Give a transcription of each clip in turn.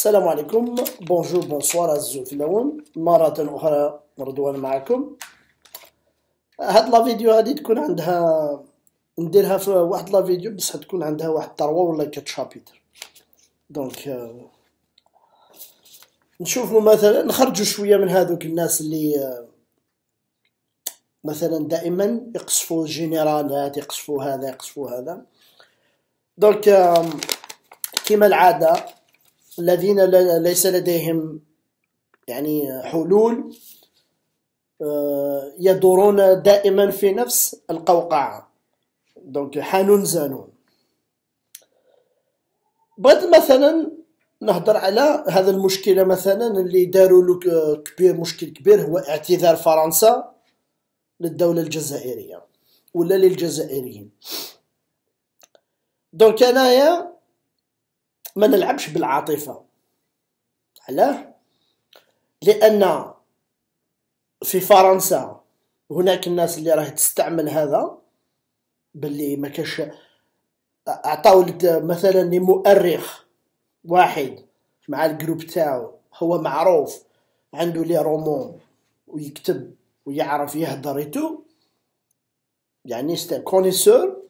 السلام عليكم. بونجور بونسوار عزيزو اللون مرة أخرى رضوان معكم. هاد لا فيديو هادي تكون عندها نديرها في واحد لا فيديو بس تكون عندها واحد تروا ولا كات شابيتر. دونك آه، نشوفوا مثلا نخرجوا شوية من هذوك الناس اللي آه، مثلا دائما يقصفوا الجنرالات يقصفوا هذا يقصفوا هذا. donc كما العادة الذين ليس لديهم يعني حلول آه، يدورون دائما في نفس القوقعة. donc حانون زانون. بغيت مثلا نهضر على هذا المشكلة مثلا اللي داروا له كبير مشكل كبير هو اعتذار فرنسا للدولة الجزائرية ولا للجزائريين. donc أنايا ما نلعبش بالعاطفة. علاه؟ لأن في فرنسا هناك الناس اللي راهي تستعمل هذا باللي ما كاش عطاو مثلا لمؤرخ واحد مع ال groupe تاعو هو معروف عنده les romans ويكتب ويعرف يهدر يتو يعني كونيسور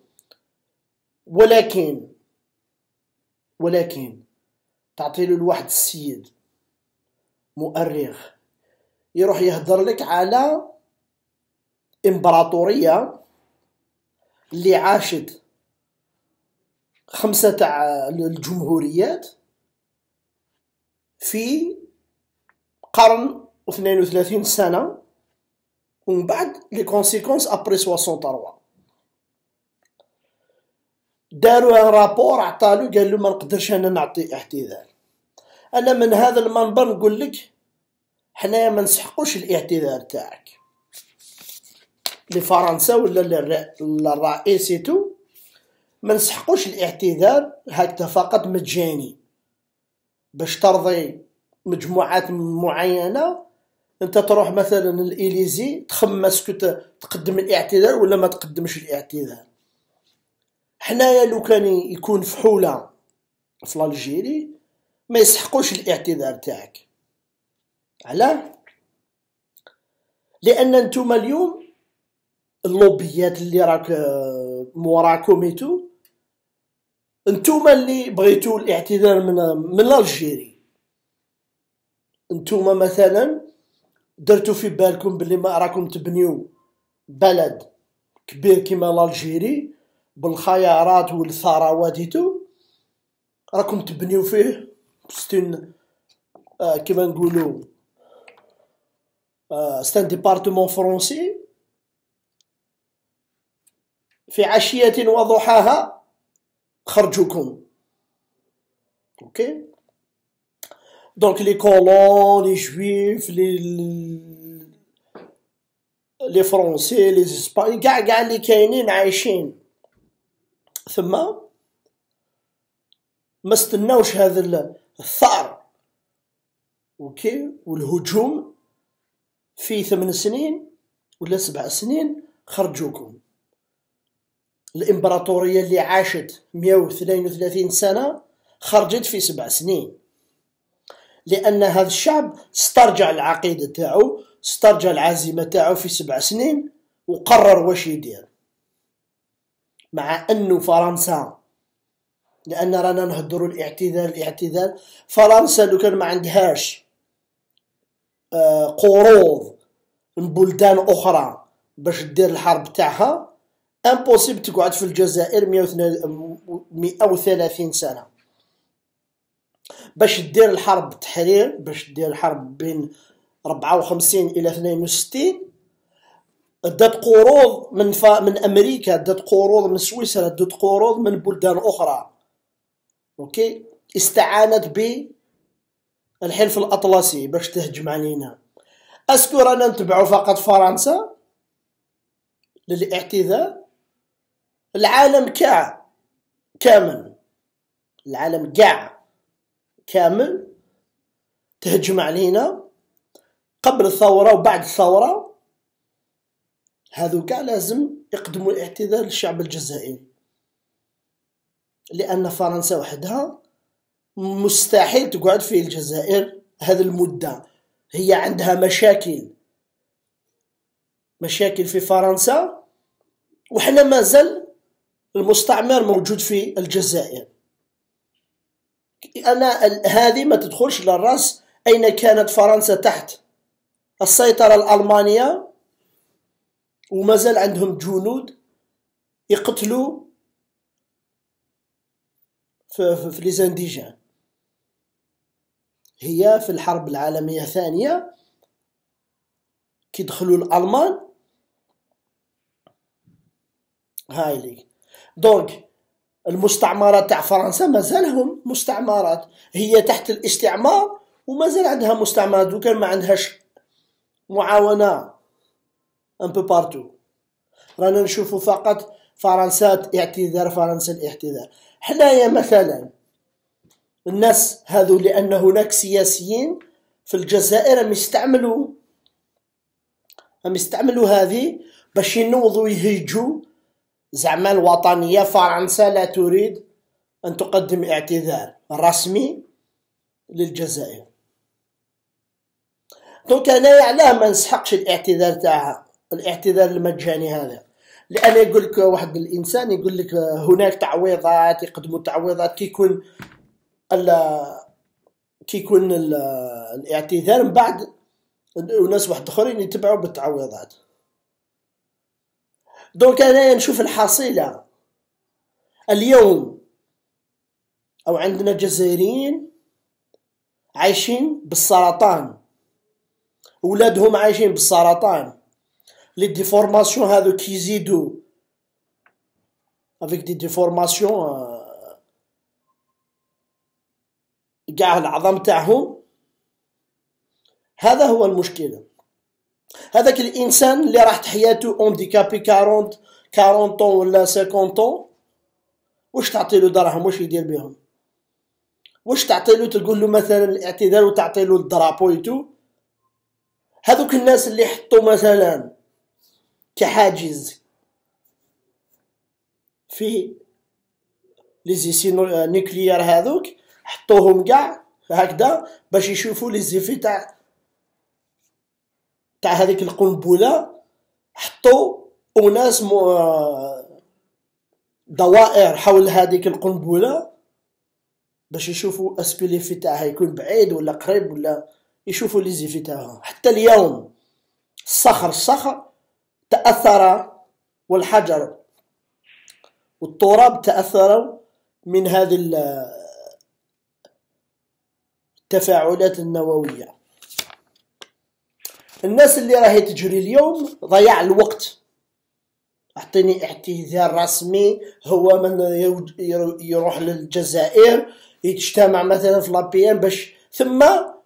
ولكن ولكن تعطي له لواحد السيد مؤرخ يروح يهضر لك على إمبراطورية اللي عاشت خمسة تاع الجمهوريات في قرن 32 سنة ومن بعد les conséquences après 63 داروا rapport عطالو قال له ما نقدرش أنا نعطي اعتذار أنا من هذا المنبر نقول لك حنايا ما نسحقوش الاعتذار تاعك. لفرنسا ولا للرئيسيتو ما نسحقوش الاعتذار هكذا فقط مجاني. باش ترضي مجموعات معينة أنت تروح مثلا الاليزي تخمس تقدم الاعتذار ولا ما تقدمش الاعتذار. حنايا لو كان يكون فحوله في الجيري ما يسحقوش الاعتذار تاعك. علاه؟ لأن نتوما اليوم اللوبيات اللي راك موراكم إيتو نتوما اللي بغيتو الاعتذار من من l'Algérie نتوما مثلا درتو في بالكم بلي ما راكم تبنيو بلد كبير كيما l'Algérie بالخيارات والثروات راكم تبنيو فيه c'est un آه كيما نقولو آه c'est un département français في عشية وضحاها خرجوكم. OK؟ donc les colons les juifs les les français les اسباني كاع كاع اللي كاينين عايشين. ثم ما استناوش هذا الثأر OK؟ والهجوم في ثمان سنين ولا سبع سنين خرجوكم. الإمبراطورية اللي عاشت 132 سنة خرجت في سبع سنين. لأن هذا الشعب استرجع العقيدة تاعو استرجع العزيمة تاعو في سبع سنين وقرر واش يدير. مع أنه فرنسا لأن رانا نهضروا الاعتدال الاعتدال. فرنسا لو كان ما عندهاش آه، قروض من بلدان أخرى باش دير الحرب تاعها impossible تقعد في الجزائر 130 سنة. باش دير الحرب التحرير باش دير الحرب بين 54 إلى 62 دات قروض من ف... من أمريكا دات قروض من سويسرا دات قروض من بلدان أخرى. OK؟ استعانت ب الحلف الأطلسي باش تهجم علينا. est-ce que رانا نتبعو فقط فرنسا للاعتذار؟ العالم كاع كامل العالم كاع كامل تهجم علينا قبل الثورة وبعد الثورة. هذو كاع لازم يقدموا الاعتذار للشعب الجزائري. لأن فرنسا وحدها مستحيل تقعد في الجزائر هذه المدة. هي عندها مشاكل. مشاكل في فرنسا وحنا مازال المستعمر موجود في الجزائر. أنا هذه ما تدخلش للرأس أين كانت فرنسا تحت السيطرة الألمانية؟ ومازال عندهم جنود يقتلوا في, في, les indigènes. هي في الحرب العالمية الثانية كي دخلوا الألمان. هاي لي donc المستعمرات تاع فرنسا مازالهم مستعمرات. هي تحت الاستعمار ومازال عندها مستعمرات وكان ما عندهاش معاونة un peu partout رانا نشوفو فقط فرنسا اعتذار فرنسا الاعتذار. حنايا مثلا الناس هذو لأن هناك سياسيين في الجزائر هم يستعملوا هم يستعملوا هذه باش ينوضوا يهيجوا زعما الوطنية فرنسا لا تريد أن تقدم اعتذار رسمي للجزائر. donc أنا علاه ما نسحقش الاعتذار تاعها. الاعتذار المجاني هذا. لأن يقول لك واحد الإنسان يقول لك هناك تعويضات يقدموا تعويضات كي يكون كي يكون الاعتذار من بعد وناس واحد آخرين يتبعوا بالتعويضات. donc أنا نشوف الحصيلة اليوم أو عندنا جزائريين عايشين بالسرطان. ولادهم عايشين بالسرطان. les déformations هذو كيزيدوا avec des déformations كاع العظم تاعهم. هذا هو المشكلة هذاك الإنسان اللي راحت حياته handicapé 40 40 طون ولا 50 طون واش تعطي له دراهم؟ واش يدير بهم؟ واش تعطي له؟ تقول له مثلا الاعتذار وتعطي له الدرابو يتو هذوك الناس اللي حطوا مثلا كحاجز في لي زيسي نيكليير هذوك حطوهم كاع هكذا باش يشوفوا لي زيفي تاع تاع هذيك القنبلة. حطوا أناس م... دوائر حول هذيك القنبلة باش يشوفوا اسكو ليفي تاعها يكون بعيد ولا قريب ولا يشوفوا لي زيفي تاعها. حتى اليوم الصخر الصخر تأثر والحجر. والتراب تاثروا من هذه التفاعلات النووية. الناس اللي راهي تجري اليوم ضيع الوقت. أعطيني اعتذار رسمي هو من يروح للجزائر يجتمع مثلا في لابيان باش ثم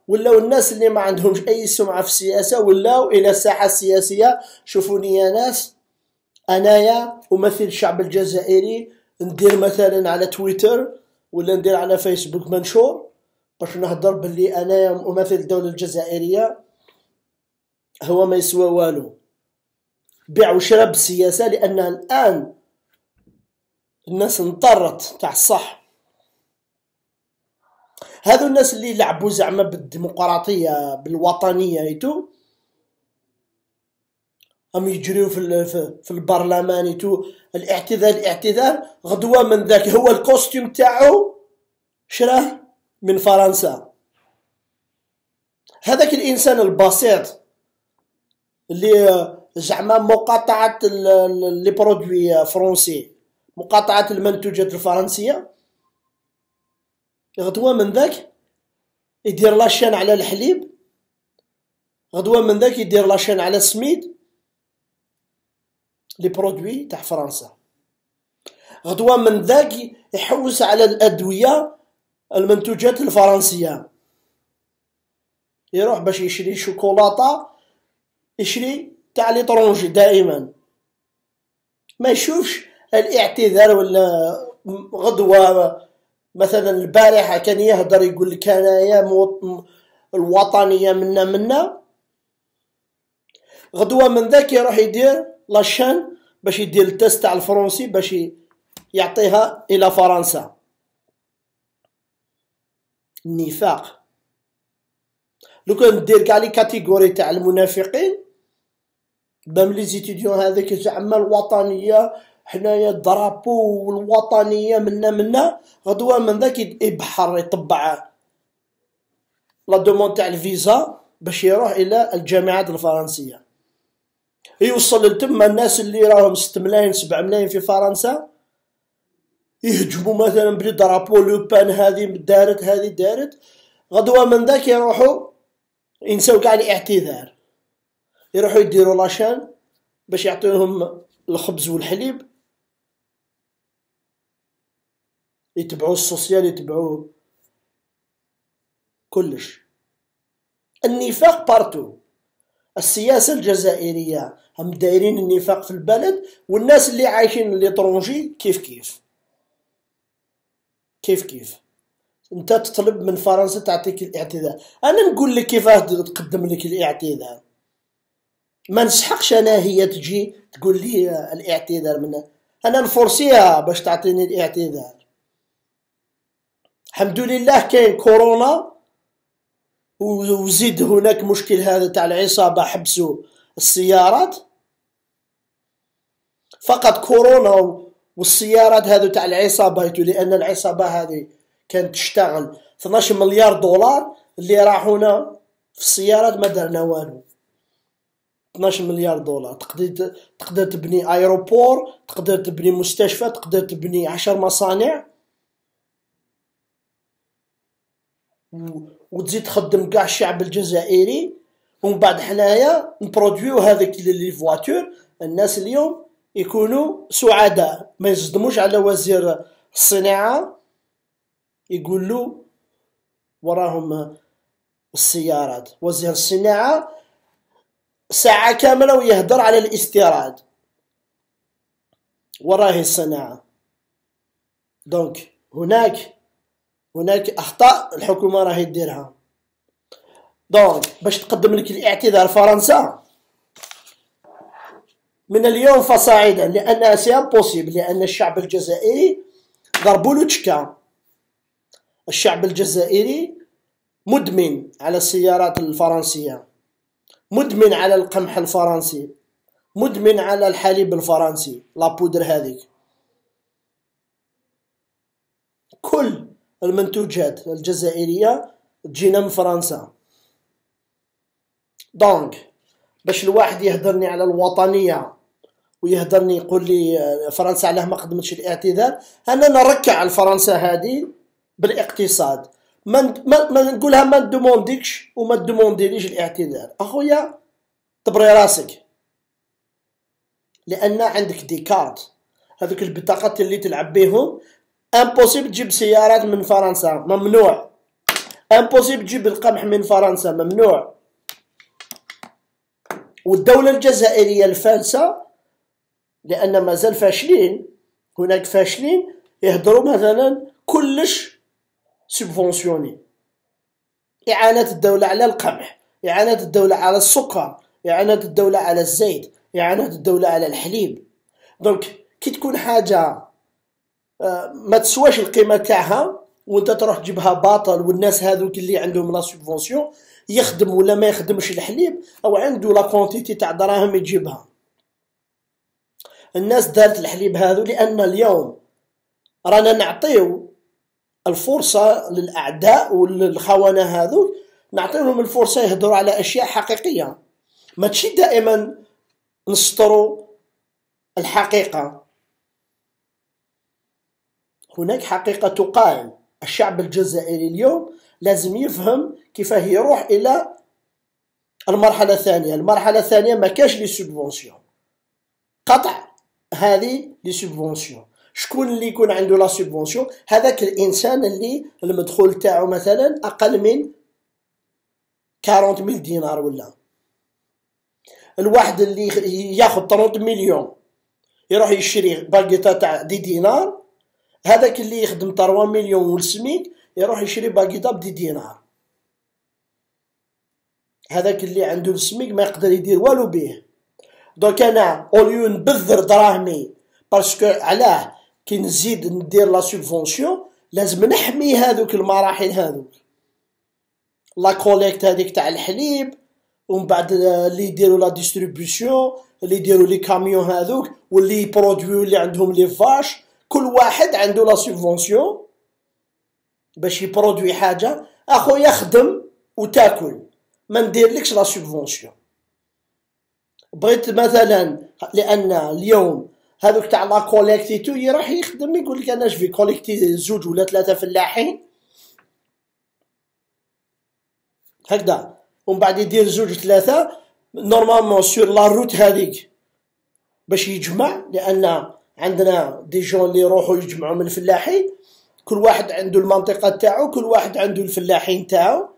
ولاو الناس اللي ما عندهمش أي سمعة في السياسة ولاو إلى الساحه السياسيه شوفوني يا ناس. أنايا أمثل الشعب الجزائري. ندير مثلا على تويتر ولا ندير على فيسبوك منشور باش نهضر باللي أنايا أمثل الدولة الجزائرية. هو ما يسوى والو. بيع وشرا بالسياسة لأنها الآن الناس انطرت تاع الصح. هذو الناس اللي لعبوا زعما بالديمقراطية بالوطنية et tout؟ هم يجريو في في البرلمان et tout؟ الاعتذار الاعتذار غدوة من ذاك هو ال costume تاعو شراه من فرنسا. هذاك الإنسان البسيط اللي زعما مقاطعة les produits français مقاطعة المنتوجات الفرنسية. غدوه من ذاك يدير la chaîne على الحليب غدوه من ذاك يدير la chaîne على السميد les produits تاع فرنسا. غدوه من ذاك يحوس على الأدوية المنتوجات الفرنسية. يروح باش يشري شوكولاتة يشري تاع ليطرونجي دائما. ما يشوفش الاعتذار ولا غدوة مثلا البارحة كان يهدر يقول لك انايا الوطنية منا منا. غدوة من ذاك يروح يدير لاشان باش يدير ال test تاع الفرنسي باش يعطيها إلى فرنسا. النفاق. لو كان دير كاع les catégories تاع المنافقين parmi les étudiants هذاك زعما الوطنية حنايا ال drapeau والوطنية منا منا. غدوة من ذاك يبحر يطبع. la demande تاع الفيزا باش يروح إلى الجامعات الفرنسية. يوصل لتما الناس اللي راهم 6 ملايين 7 ملايين في فرنسا. يهجموا مثلا بلي درابو لوبان هذه دارت هذه دارت. غدوة من ذاك يروحوا ينساو كاع الاعتذار. يروحوا يديروا لاشان باش يعطيوهم الخبز والحليب. يتبعوا السوسيال يتبعوا كلش. النفاق partout. السياسة الجزائرية هم دايرين النفاق في البلد والناس اللي عايشين l'étranger كيف كيف؟ كيف كيف؟ انت تطلب من فرنسا تعطيك الاعتذار. أنا نقول لك كيفاه تقدم لك الاعتذار. ما نسحقش أنا هي تجي تقول لي الاعتذار منها. أنا نفرسيها باش تعطيني الاعتذار. الحمد لله كاين كورونا وزيد هناك مشكل هذا تاع العصابة حبسوا السيارات. فقط كورونا والسيارات هذو تاع العصابة لأن العصابة هذه كانت تشتغل 12 مليار دولار اللي راحونا في السيارات ما درنا والو. 12 مليار دولار. تقدر تقدر تبني ايروبور تقدر تبني مستشفى تقدر تبني عشر مصانع. وتزيد تخدم كاع الشعب الجزائري ومن بعد حنايا نبرودويو هذاك لي فواتور. الناس اليوم يكونوا سعداء. ما يصدموش على وزير الصناعة يقول له وراهم السيارات. وزير الصناعة ساعة كاملة ويهدر على الاستيراد. وراه الصناعة. donc هناك هناك أخطاء الحكومة راهي ديرها. donc باش تقدم لك الاعتذار فرنسا. من اليوم فصاعدا لأن c'est impossible لأن الشعب الجزائري ضربوا له تشكا. الشعب الجزائري مدمن على السيارات الفرنسية مدمن على القمح الفرنسي مدمن على الحليب الفرنسي la poudre هذيك. كل المنتوجات الجزائرية تجينا من فرنسا. donc باش الواحد يهدرني على الوطنية ويهدرني يقول لي فرنسا علاه ما قدمتش الاعتذار أنا نركع على فرنسا هذه بالاقتصاد. ما ما, نقولها ما ندومونديكش وما تدومونديليش الاعتذار. أخويا دبر راسك. لأن عندك des cartes. هذوك البطاقات اللي تلعب بهم impossible تجيب سيارات من فرنسا ممنوع impossible تجيب القمح من فرنسا ممنوع والدولة الجزائرية الفاشلة لأن مازال فاشلين هناك فاشلين يهضروا مثلا كلش subventionné. إعانة الدولة على القمح إعانة الدولة على السكر إعانة الدولة على الزيت إعانة الدولة على الحليب. donc كي تكون حاجة ما تسواش القيمة تاعها وانت تروح تجيبها باطل والناس هذوك اللي عندهم la subvention يخدم ولا ما يخدمش الحليب أو عنده la quantité تاع دراهم يجيبها. الناس دارت الحليب هذو لأن اليوم رانا نعطيو الفرصة للأعداء وللخونه هذو نعطيهم الفرصة يهضروا على أشياء حقيقية. ماشي دائما نسطروا الحقيقة. هناك حقيقة تقال الشعب الجزائري اليوم لازم يفهم كيف يروح إلى المرحلة الثانية. المرحلة الثانية ما كاش les subventions. قطع هذه les subventions. شكون اللي يكون عنده la subvention؟ هذاك الإنسان اللي المدخول تاعو مثلا أقل من 40 mille دينار ولا. الواحد اللي ياخذ 30 مليون. يروح يشري باقيطة تاع dix دينار هذاك اللي يخدم 3 مليون والسميك يروح يشري باكيطه ب dix دينار. هذاك اللي عنده السميك ما يقدر يدير والو به donc أنا au lieu نبذر دراهمي parce que علاه كي نزيد ندير la subvention لازم نحمي هذوك المراحل هذوك. la collecte هذيك تاع الحليب ومن بعد اللي يديروا la distribution اللي يديروا les camions هذوك واللي يبرودويو اللي عندهم les vaches كل واحد عنده la subvention باش يبرودوي حاجة. أخو يخدم وتاكل. ما نديرلكش la subvention بغيت مثلا لأن اليوم هذوك تاع la collecte يروح يخدم يقول لك أنا نكوليكتي زوج ولا ثلاثة فلاحين هكذا. ومن بعد يدير زوج ثلاثة normalement sur la route هذيك. باش يجمع لأن عندنا des gens اللي يروحوا يجمعوا من الفلاحين. كل واحد عنده المنطقة تاعو كل واحد عنده الفلاحين تاعو.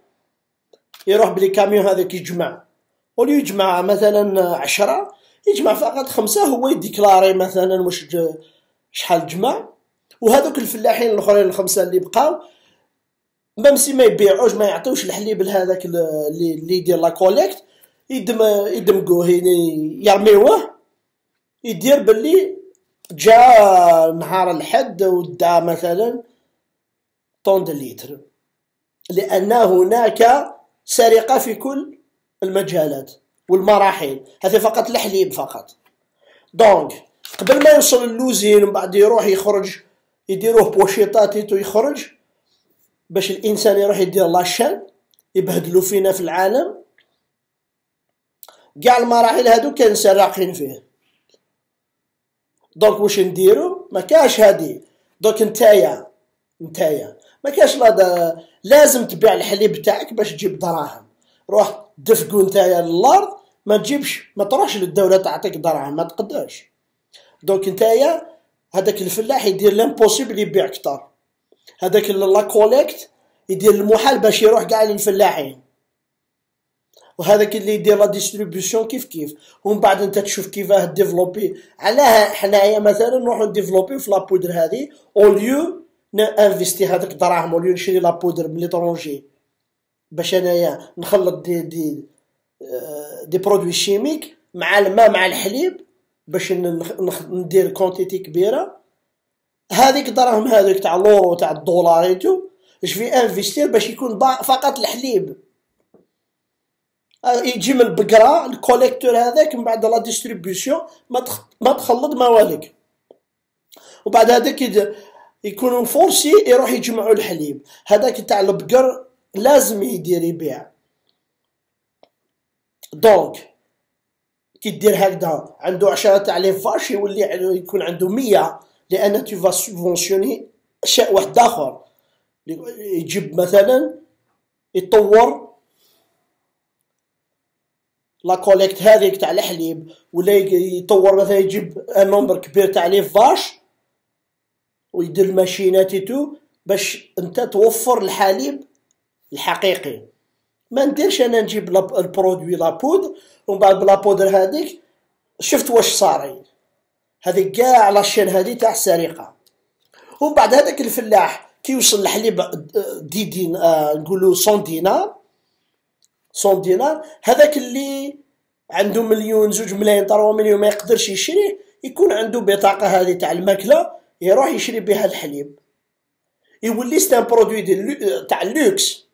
يروح ب le camion هذاك يجمع ولي يجمع مثلا عشرة يجمع فقط خمسة هو يديكلاري مثلا واش شحال جمع. وهذوك الفلاحين الأخرين الخمسة اللي بقاو ميم ما يبيعوش ما يعطيوش الحليب لهذاك اللي اللي يدير لا كوليكت. يدم يدمقوه يرميوه. يدير باللي جا نهار الحد ودا مثلا طون لتر لأن هناك سرقة في كل المجالات والمراحل هذه فقط الحليب فقط. donc قبل ما يوصل l'usine ومن بعد يروح يخرج يديروه بوشيطات يخرج باش الإنسان يروح يدير la chaîne يبهدلو فينا في العالم. كاع المراحل هادو كان سراقين فيه. donc واش نديرو ما كاش هادي donc نتايا نتايا ما كاش لا لازم تبيع الحليب تاعك باش تجيب دراهم روح دفقو نتايا للارض ما تجيبش ما تروحش للدوله تعطيك دراهم ما تقدرش donc نتايا هذاك الفلاح يدير l'impossible يبيع كتر هذاك la collecte يدير المحال باش يروح كاع للفلاحين وهذاك اللي يدير la distribution كيف كيف. ومن بعد انت تشوف كيفاه développer علاه حنايا مثلا نروحو développer في la poudre هذه au lieu investir هذاك الدراهم au lieu نشري la poudre من l'étranger باش انايا نخلط des des des produits chimiques مع الماء مع الحليب باش ندير quantité كبيرة. هذيك الدراهم هذيك تاع l'euro تاع الدولار ايتو اش في investir باش يكون فقط الحليب. يجي من البقرة ال collecteur هذاك من بعد la distribution ما ما تخلط ما والك وبعد هذاك يكونوا forcé يروح يجمعوا الحليب. هذاك تاع البقر لازم يدير يبيع. donc كي دير هكذا عنده عشرة تاع les vaches يولي يكون عنده مية لأن tu vas subventionner شيء واحد آخر. يجيب مثلا يطور la collecte هذيك تاع الحليب ولا يطور مثلا يجيب un nombre كبير تاع les vaches ويدير الماشينات tout باش انت توفر الحليب الحقيقي. ما نديرش أنا نجيب ال produit la poudre ومن بعد ب la poudre هذيك شفت واش صاري. هذه كاع la chaîne هذه تاع السرقة. ومن بعد هذاك الفلاح كي يوصل الحليب دي دين آه نقولوا 100 دينار 100 دينار. هذاك اللي عنده مليون زوج ملايين 3 مليون ما يقدرش يشريه يكون عنده بطاقة هذه تاع الماكلة يروح يشري بها الحليب. يولي c'est un produit تاع ال luxe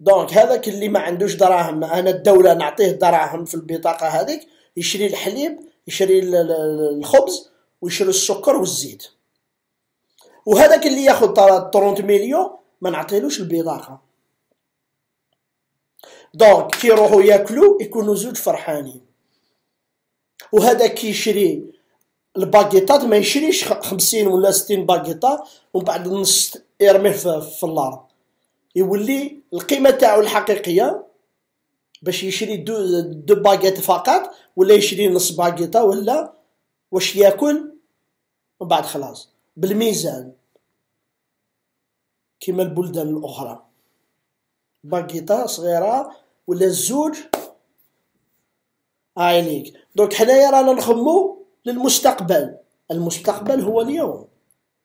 donc هذاك اللي ما عندوش دراهم أنا الدولة نعطيه دراهم في البطاقة هذيك يشري الحليب يشري الخبز ويشري السكر والزيت. وهذاك اللي ياخذ 30 مليون ما نعطيلوش البطاقة. donc كي يروحوا ياكلوا يكونوا زوج فرحانين. وهذا كي يشري الباكيطات ما يشريش خمسين ولا ستين باكيطة ومن بعد النص يرميه في, الأرض. يولي القيمة تاعو الحقيقية باش يشري deux, deux baguettes فقط ولا يشري نص باكيطة ولا واش ياكل؟ ومن بعد خلاص. بالميزان. كيما البلدان الأخرى. باكيطة صغيرة ولا الزوج؟ هاي ليك donc حنايا رانا نخمو للمستقبل. المستقبل هو اليوم.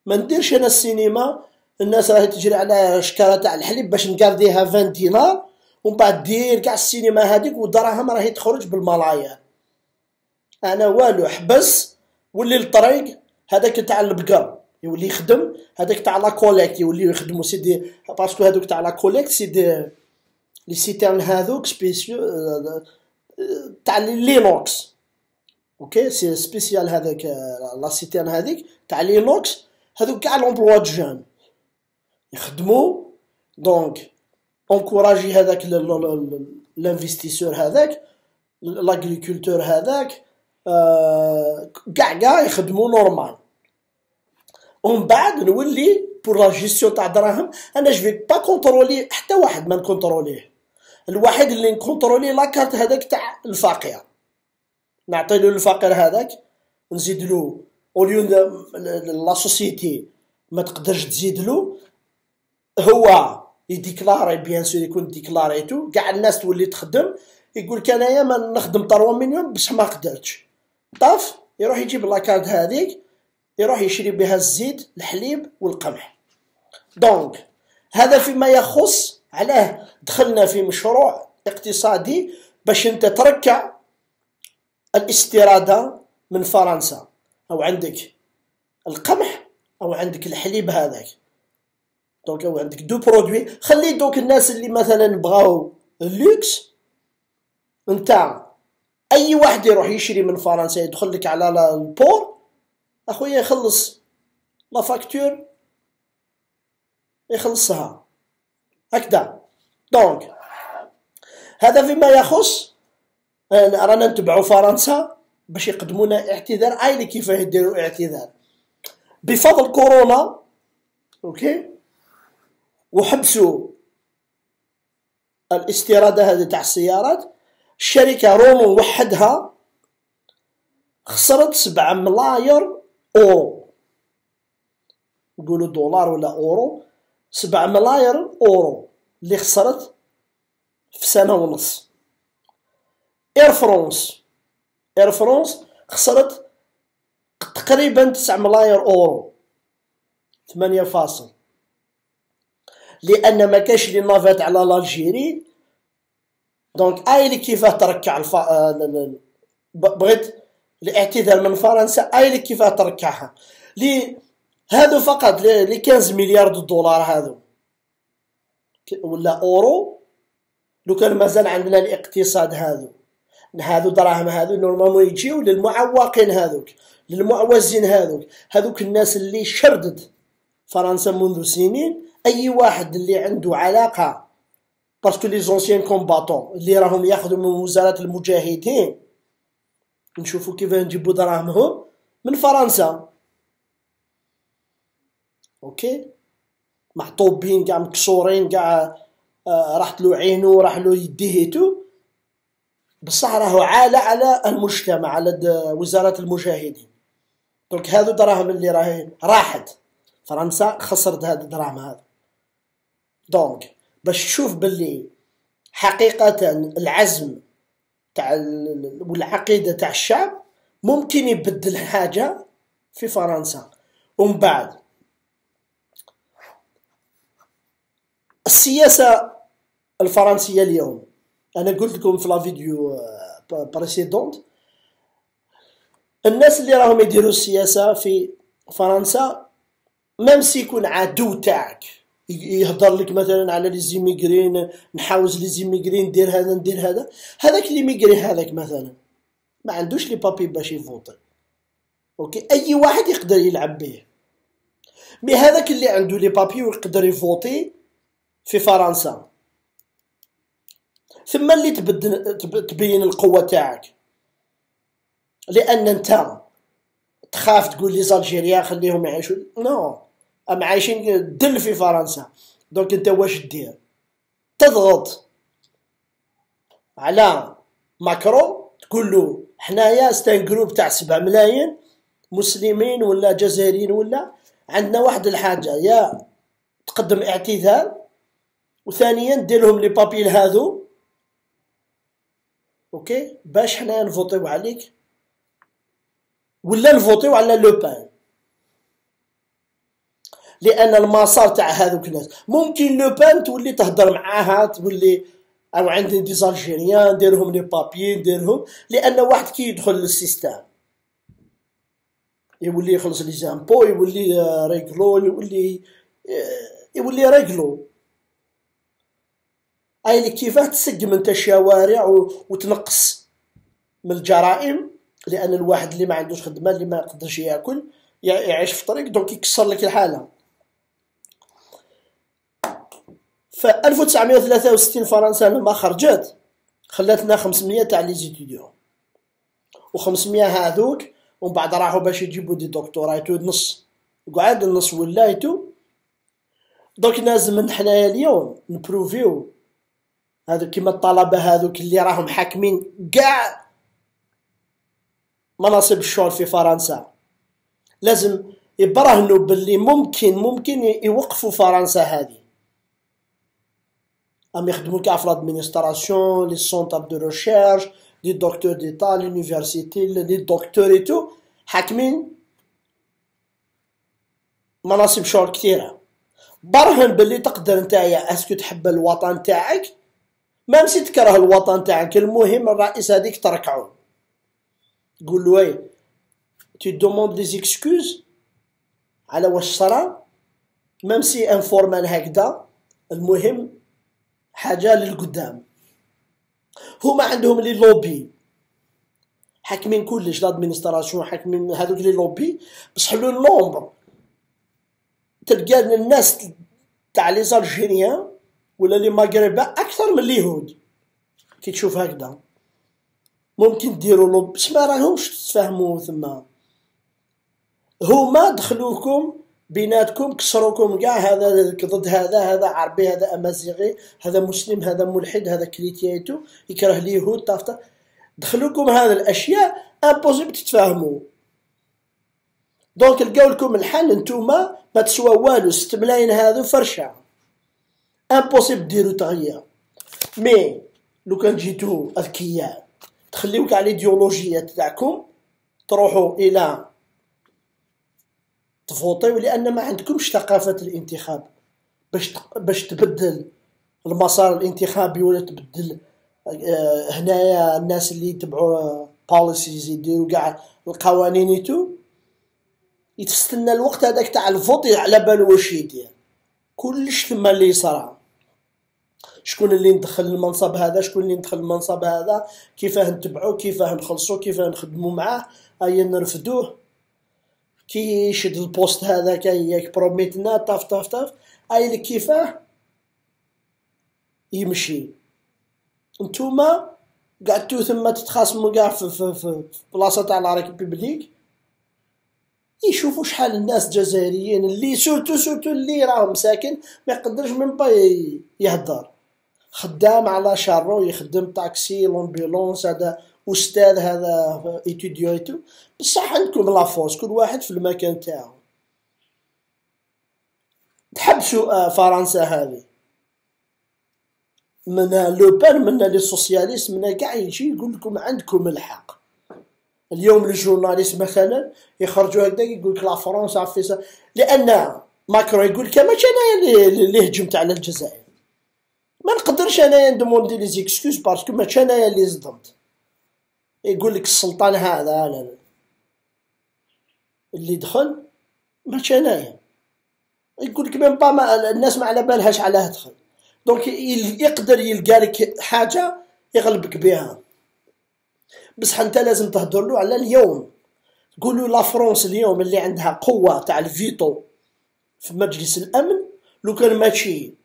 ما نديرش أنا السينما. الناس راهي تجري على شكارة تاع الحليب باش نقارديها 20 دينار ومن بعد دير كاع السينما هذيك والدراهم راهي تخرج بالملايين. أنا والو حبس ولي الطريق هذاك تاع البقر يولي يخدم هذاك تاع la collecte يوليو يخدموا سيدي. parce que هذوك تاع la collecte سيدي les citernes هذوك spéciaux تاع l'inox OK c'est spécial هذاك la citerne هذيك تاع l'inox هذوك كاع l'emploi de jeunes يخدموا donc encourager هذاك l'investisseur هذاك l'agriculteur هذاك كاع كاع يخدموا normal ومن بعد نولي pour la gestion تاع دراهم أنا je pas contrôler حتى واحد ما نكونتروليه الوحيد اللي نكونترولي la carte هذاك تاع الفقير نعطي له الفقير هذاك نزيد له au lieu la société ما تقدرش تزيد له هو يديكلاري bien sûr يكون ديكلاريتو كاع الناس تولي تخدم يقول لك انايا ما نخدم 3 مليون بصح ما قدرتش. طاف يروح يجيب la carte هذيك يروح يشري بها الزيت الحليب والقمح. donc هذا فيما يخص علاه. دخلنا في مشروع اقتصادي باش انت تركع الاستيراد من فرنسا. أو عندك القمح أو عندك الحليب هذاك. donc أو عندك deux produits. خلي دوك الناس اللي مثلا بغاو اللوكس نتاع أي واحد يروح يشري من فرنسا يدخل لك على ال port. أخويا يخلص la facture يخلصها. هكذا. donc هذا فيما يخص رانا نتبعوا فرنسا باش يقدمونا اعتذار. عايلي كيف يديروا اعتذار؟ بفضل كورونا OK؟ وحبسوا الاستيراد هذه تاع السيارات. الشركة رونو وحدها خسرت سبعة ملاير أورو. نقولوا دولار ولا أورو. سبعة ملاير أورو اللي خسرت في سنة ونص. Air France Air France خسرت تقريبا تسعة ملاير أورو. ثمانية فاصل. لأن ما كاش les navettes على l'Algérie donc أي اللي كيفاه تركع الف... آه، بغيت الاعتذار من فرنسا أي اللي كيفاه تركعها. لي هادو فقط لي 15 مليار دولار هادو. ولا أورو؟ لو كان مازال عندنا الاقتصاد هادو. هادو دراهم هادو normalement يجيو للمعوقين هادوك للمعوزين هادوك. هادوك الناس اللي شردت فرنسا منذ سنين أي واحد اللي عنده علاقة parce que les anciens combattants اللي راهم ياخذوا من وزارة المجاهدين. نشوفوا كيف نجيبوا دراهمهم من فرنسا. OK؟ محطوبين كاع مكسورين كاع آه راحت له عينه راح له يديه tout بصح راهو عالة على المجتمع على وزارة المجاهدين. donc هذو دراهم اللي راهي راحت. فرنسا خسرت هاد الدراهم هذا. donc باش تشوف باللي حقيقة العزم تاع والعقيدة تاع الشعب ممكن يبدل حاجة في فرنسا. ومن بعد السياسة الفرنسية اليوم. أنا قلت لكم في la vidéo précédente. الناس اللي راهم يديروا السياسة في فرنسا même si يكون عدو تاعك. يهضر لك مثلا على les immigrés نحاوز les immigrés ندير هذا ندير هذا. هذاك l'immigré هذاك مثلا. ما عندوش les papiers باش يفوتي. OK أي واحد يقدر يلعب به. mais هذاك اللي عنده les papiers ويقدر يفوتي في فرنسا. ثم اللي تبدن تبين القوة تاعك. لأن أنت تخاف تقول les Algériens خليهم يعيشوا. non. أم عايشين دل في فرنسا. donc أنت واش دير تضغط. على ماكرون تقول له حنايا c'est un groupe تاع سبع ملايين مسلمين ولا جزائريين ولا؟ عندنا واحد الحاجة. يا تقدم اعتذار. وثانيا دير لهم les papiers هذو OK؟ باش حنايا نفوتيو عليك. ولا نفوتيو على Le Pen. لأن المسار تاع هذوك الناس. ممكن Le Pen تولي تهضر معاها تولي أو عندي des Algériens ديرهم les papiers نديرهم لأن واحد كي يدخل لل système يولي يخلص les impôts يولي réglo يولي يولي réglo. اي كيفاه تسقم أنت الشوارع وتنقص من الجرائم؟ لأن الواحد اللي ما عندوش خدمة اللي ما يقدرش يأكل يعيش في طريق donc يكسر لك الحالة. ف 1963 فرنسا لما خرجت خلاتنا 500 تاع les étudiants. و500 هذوك ومن بعد راحوا باش يجيبوا des doctorats et tout نص. قعد النص ولا et tout دوك لازم حنايا اليوم نبروفيو هذو كيما الطلبة هذوك اللي راهم حاكمين كاع مناصب الشغل في فرنسا. لازم يبرهنوا باللي ممكن ممكن يوقفوا فرنسا هذه أم يخدموا كاع في l'administration les centres de recherche les docteurs d'État l'université les docteurs et tout حاكمين مناصب شغل كثيرة. برهن باللي تقدر نتايا est-ce que تحب الوطن تاعك ما نسيت تكره الوطن تاعك. المهم الرئيس هذيك تركعو. قول له oui tu demandes des excuses على واش صرا؟ même si informel هكذا. المهم حاجة للقدام. هما عندهم les lobbies حاكمين كلش l'administration حاكمين هذوك les lobbies بصح le nombre تلقى الناس تاع les Algériens ولا les Maghrébins أكثر من اليهود. كي تشوف هكذا. ممكن ديروا لوبي بس ما راهمش تفهموا ثم. هما دخلوكم بيناتكم كسروكم كاع هذا ضد هذا هذا عربي هذا أمازيغي هذا مسلم هذا ملحد هذا chrétien et tout يكره اليهود طافتا دخلوكم هذا الأشياء impossible تتفاهموا. donc لقاو لكم الحل نتوما ما تسوى والو ست ملايين هذو فرشة. impossible ديروا تغيير mais لو كان جيتو اذكياء تخليو كاع الايديولوجيه تاعكم تروحوا إلى تفوطيو لأن ما عندكمش ثقافه الانتخاب باش باش تبدل المسار الانتخابي ولا تبدل هنايا الناس اللي يتبعوا بوليسيز يديروا كاع القوانين et tout يتستنى الوقت هذاك تاع ال vote على بالو واش يدير كلش ثم اللي صرا شكون اللي ندخل المنصب هذا؟ شكون اللي ندخل المنصب هذا؟ كيفاه نتبعو كيفاه نخلصو كيفاه نخدمو معاه؟ هيا نرفدوه. كي يشد ال poste هذاك ياك بروميتنا طاف طاف طاف. أي كيفاه؟ يمشي. نتوما قعدتو ثم تتخاصموا كاع في, في, في بلاصة تاع la République. يشوفوا شحال الناس جزائريين اللي surtout surtout اللي راهم ساكن ما يقدرش من با يهدر خدام على شارو يخدم taxi l'ambulance هذا أستاذ هذا ايتوديو ايتو بصح عندكم la force كل واحد في المكان تاعو. تحبسوا آه، فرنسا هذه؟ من Le Pen من les socialistes من كاع يجي يقول لكم عندكم الحق. اليوم ال journalistes مثلا يخرجوا هكذا يقول لك لا فرنسا لأن ماكرون يقول لك ماشي اللي هجمت على الجزائر. ما نقدرش انايا ن demander les excuses parce que ماشي انايا اللي صدمت. يقول لك السلطان هذا لا اللي دخل ماشي انايا يقول لك même pas ما الناس ما على بالهاش علاه دخل. donc يقدر يلقى لك حاجة يغلبك بها بصح انت لازم تهضر له على اليوم. تقول له la France اليوم اللي عندها قوة تاع الفيتو في مجلس الأمن. لو كان ماشي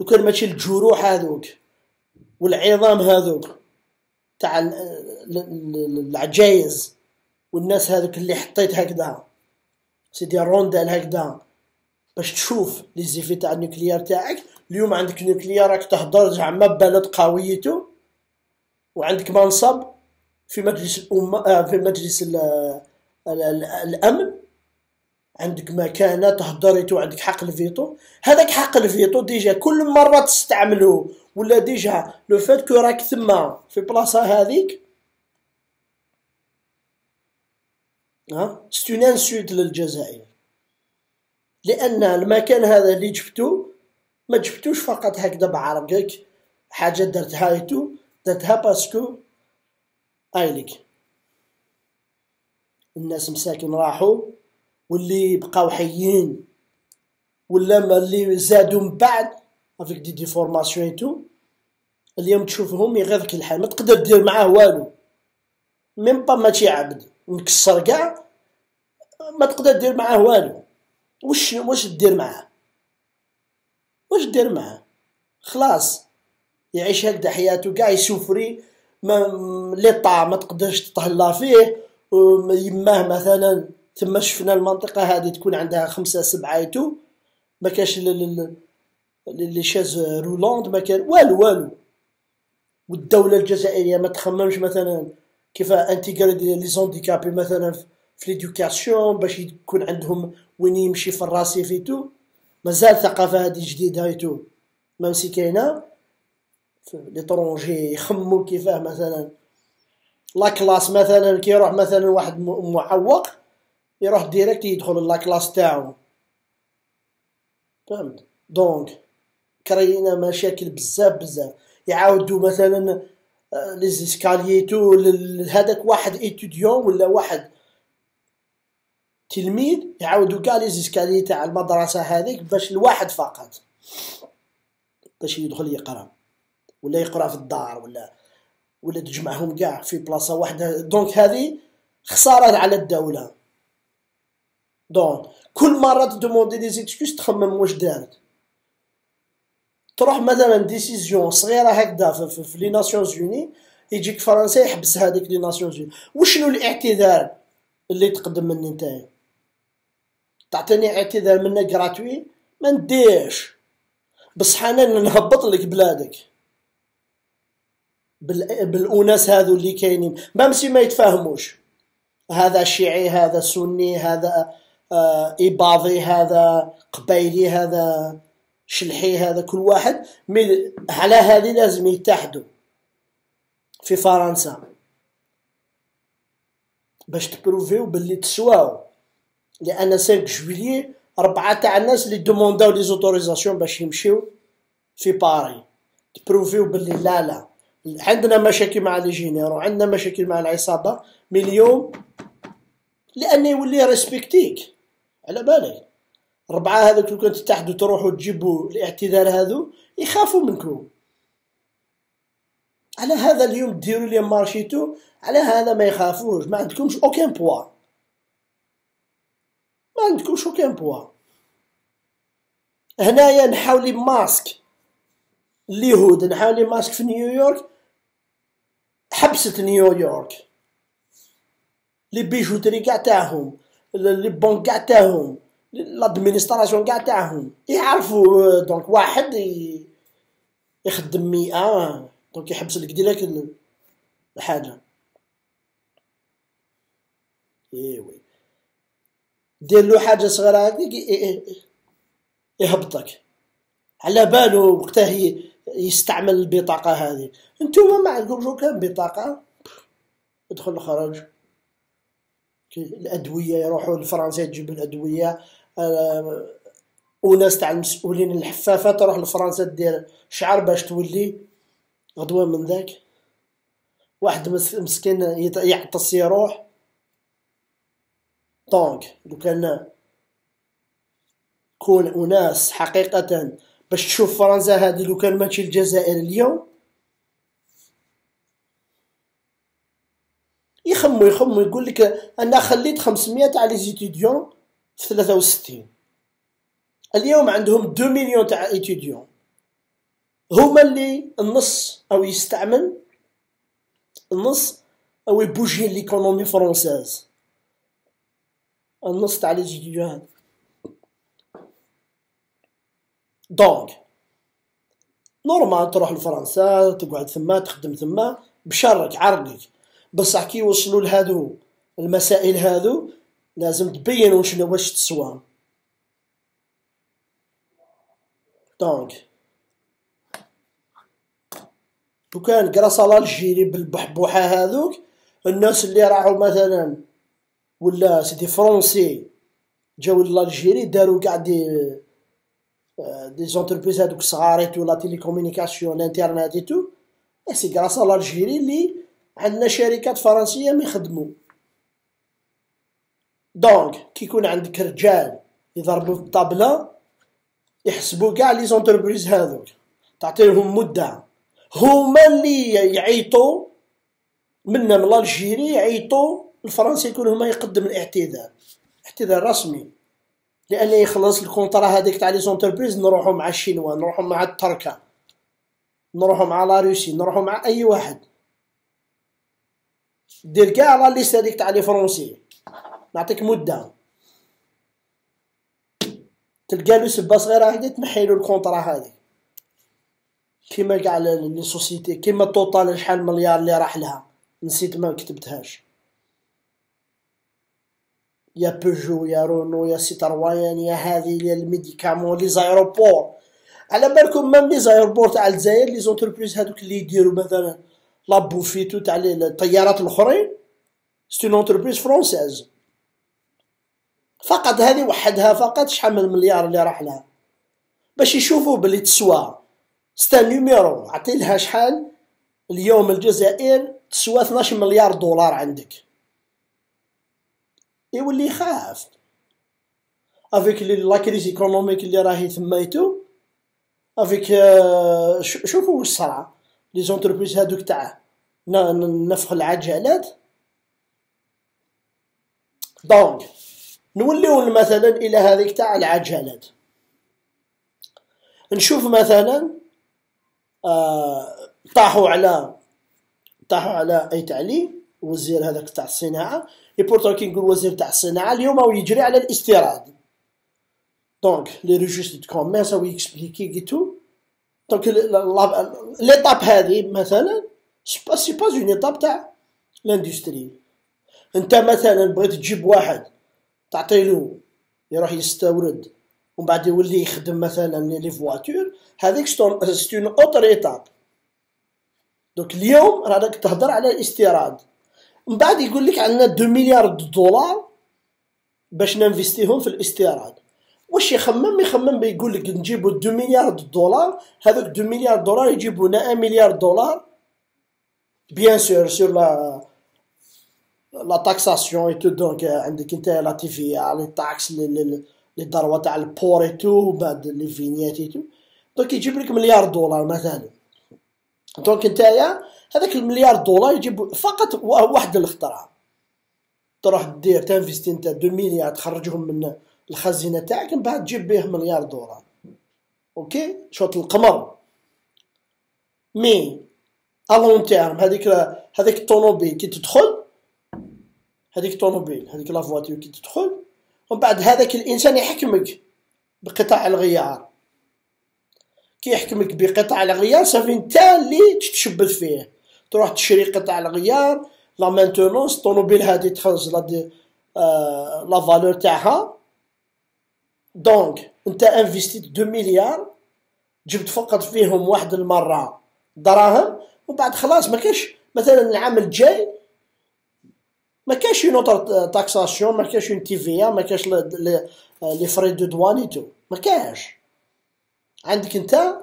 لو كان ماشي الجروح هذوك والعظام هذوك تاع العجايز والناس هذوك اللي حطيت هكذا. سيدي روندال هكذا. باش تشوف les effets تاع ال nucléaire تاعك اليوم عندك nucléaire راك تهضر زعما بلد قويته وعندك منصب في مجلس الأمة آه، في مجلس الأمن. عندك مكانة تهضر وعندك حق الفيتو. هذاك حق الفيتو déjà كل مرة تستعملو. ولا déjà le fait que راك ثما في بلاصة هذيك. ها؟ c'est une insulte للجزائر. لأن المكان هذا اللي جبتو ما جبتوش فقط هكذا بعرقك حاجة درتها et tout درتها parce que ايليك الناس مساكن راحوا. واللي بقاو حيين ولا اللي زادوا من بعد avec des déformations tout اليوم تشوفهم يغيظك الحال ما تقدر دير معاه والو. même pas ماشي عبد مكسر كاع ما تقدر دير معاه والو. واش واش دير معاه؟ واش دير معاه؟ خلاص يعيش هكذا حياته كاع ي souffrir ما لي طا ما تقدرش تطهلا فيه يماه مثلا ثم شفنا المنطقة هذه تكون عندها خمسة سبعة et tout. ما كاش les chaises roulantes ما كان والو والو. والدولة الجزائرية ما تخممش مثلا كيف intégrer les handicapés مثلا في l'éducation باش يكون عندهم وين يمشي في الراسي في tout. مازال ثقافة هذه جديدة tout. même كاينة. les étrangers يخمو كيفاه مثلا. la classe مثلا كي يروح مثلا واحد معوق. يروح direct يدخل la classe تاعو. فهمت؟ donc كرينا مشاكل بزاف بزاف. يعاودوا مثلا les escaliers tout لهذاك واحد étudiant ولا واحد تلميذ يعاودوا كاع les escaliers تاع المدرسة هذيك باش الواحد فقط. باش يدخل يقرأ ولا يقرأ في الدار ولا ولا تجمعهم كاع في بلاصة واحدة. donc هذه خسارة على الدولة. donc كل مرة ت demander les excuses تخمم واش دارت تروح مثلا décision صغيرة هكذا في, في, les Nations Unies يجيك فرنسا يحبس هذيك les Nations Unies. وشنو الاعتذار اللي تقدم مني نتايا تعطيني اعتذار منك gratuit ما نديرش بصح أنا نهبط لك بلادك. بالاناس هذو اللي كاينين. مامسي ما يتفاهموش. هذا شيعي هذا سني هذا إباضي هذا قبايلي هذا شلحي هذا كل واحد على هذه لازم يتحدوا في فرنسا باش تبروفيو باللي تسواو. لأن 5 جويلية ربعة تاع الناس اللي demander او les autorisations باش يمشيو في باري. ت prouver و باللي لا لا. عندنا مشاكل مع les généraux عندنا مشاكل مع العصابة mais اليوم لأن يولي respecter ك على بالك. ربعة هذوك لو كان تتحدوا تروحوا تجيبوا الاعتذار هذو يخافوا منكم على هذا اليوم ديروا les marches et tout على هذا ما يخافوش. ما عندكمش aucun poids ما عندكمش aucun poids هنايا نحاو les masques اليهود نحاو les masques في نيويورك حبست نيويورك les bijouteries كاع تاعهم. les banques كاع تاعهم l'administration كاع تاعهم. يعرفوا donc واحد يخدم مئة donc يحبس لك direct الحاجة. ايوي دير له حاجة صغيرة هذيك يهبطك. على بالو وقتها يستعمل البطاقة هذه. انتوما ما عندكمش aucune بطاقة؟ ادخل خرج الأدوية يروحوا لفرنسا تجيب الأدوية. آه، وناس تاع المسؤولين الحفافة تروح لفرنسا دير شعر باش تولي غدوة من ذاك. واحد مسكين يعطس يروح. donc لو كان كون اناس حقيقة باش تشوف فرنسا هذه لو كان ماشي الجزائر اليوم. يخمو يخمو يقول لك أنا خليت 500 تاع les étudiants في 63 اليوم عندهم 2 مليون تاع étudiants هما اللي النص أو يستعمل النص أو يبوجي l'économie française. النص تاع les étudiants donc normal تروح لفرنسا تقعد ثما تخدم ثما بشرك عرقك. بصح كي يوصلوا لهادو المسائل هادو لازم تبين واش واش تسوى. donc لو كان على l'Algérie بالبحبوحة هذوك الناس اللي راحوا مثلا ولا c'est des Français جاو l'Algérie داروا كاع des des entreprises هذوك صغار et tout la télécommunication الانترنت tout c'est grâce à l'Algérie اللي عندنا شركات فرنسية ما يخدموا. donc كي يكون عندك رجال يضربوا في الطابله يحسبوا كاع les entreprises هذوك تعطيهم مده هما اللي يعيطوا منا من l'Algérie يعيطوا الفرنسي يكون هما يقدم الاعتذار اعتذار رسمي لأن يخلص ال contrat هذيك تاع les entreprises نروحوا مع ال chinois نروحوا مع التركه نروحوا مع la Russie نروحوا مع اي واحد دير كاع la liste هذيك تاع les Français. نعطيك مدة. تلقى له سبه صغيرة هكذا تنحيلو ال contrat هذه كيما كاع les sociétés كيما Total شحال مليار اللي راح لها. نسيت ما كتبتهاش. يا بيجو يا رونو يا سيتروان يا هذه يا ال médicament les aéroports. على بالكم même les aéroports تاع الجزائر les entreprises هذوك اللي يديروا مثلا لا بوفيتو تاع الطيارات الأخرين. c'est une entreprise française فقط هذه وحدها فقط شحال من المليار اللي راح لها. باش يشوفوا بلي تسوى. c'est un numéro عطيلها شحال؟ اليوم الجزائر تسوى 12 مليار دولار عندك. يولي يخاف. avec la crise économique اللي راهي ثما et tout avec شوفوا واش صرا. les entreprises هادوك تاع نفخ العجلات donc نوليو مثلا إلى هذيك تاع العجلات نشوف مثلا آه طاحوا على طاحوا على اي تعليم وزير هذاك تاع الصناعة. et pourtant كي نقول وزير تاع الصناعة اليوم هو يجري على الاستيراد. donc les registres de commerce هو يكسبليكي et tout donc l'étape هذه مثلا c'est pas une étape تاع l'industrie انت مثلا بغيت تجيب واحد تعطيلو يروح يستورد ومن بعد يولي يخدم مثلا les voitures هذيك c'est une autre étape دوك اليوم راك تهضر على الاستيراد من بعد يقول لك عندنا deux milliards دولار باش ننفستيهم في الاستيراد واش يخمم؟ يخمم بيقول لك نجيبو deux milliards دولار. هذوك deux milliards دولار يجيبونا un milliard دولار. bien sûr sur la la taxation et tout donc عندك انت la TVA les taxes les droits تاع ال port et tout بعد les vignettes et tout donc يجيب لك مليار دولار مثلا. donc نتايا هذاك المليار دولار يجيب فقط واحد الاختراع. تروح دير تنفيستي انت deux milliards تخرجهم من الخزينة تاعك من بعد تجيب به مليار دولار. أوكي؟ شوط القمر. mais à long terme هذيك هذيك الطوموبيل كي تدخل هذيك الطوموبيل هذيك la voiture كي تدخل ومن بعد هذاك الإنسان يحكمك بقطع الغيار. كي يحكمك بقطع الغيار صافي انت اللي تتشبث فيه. تروح تشري قطع الغيار la maintenance الطوموبيل هذه تخرج لا آه la valeur تاعها. donc انت انفستيت deux milliards جبت فقط فيهم واحد المرة دراهم وبعد خلاص ما كاش مثلا العام الجاي ما كاش une autre taxation ما كاش une TVA ما كاش les frais de douane et tout ما كاش. عندك انت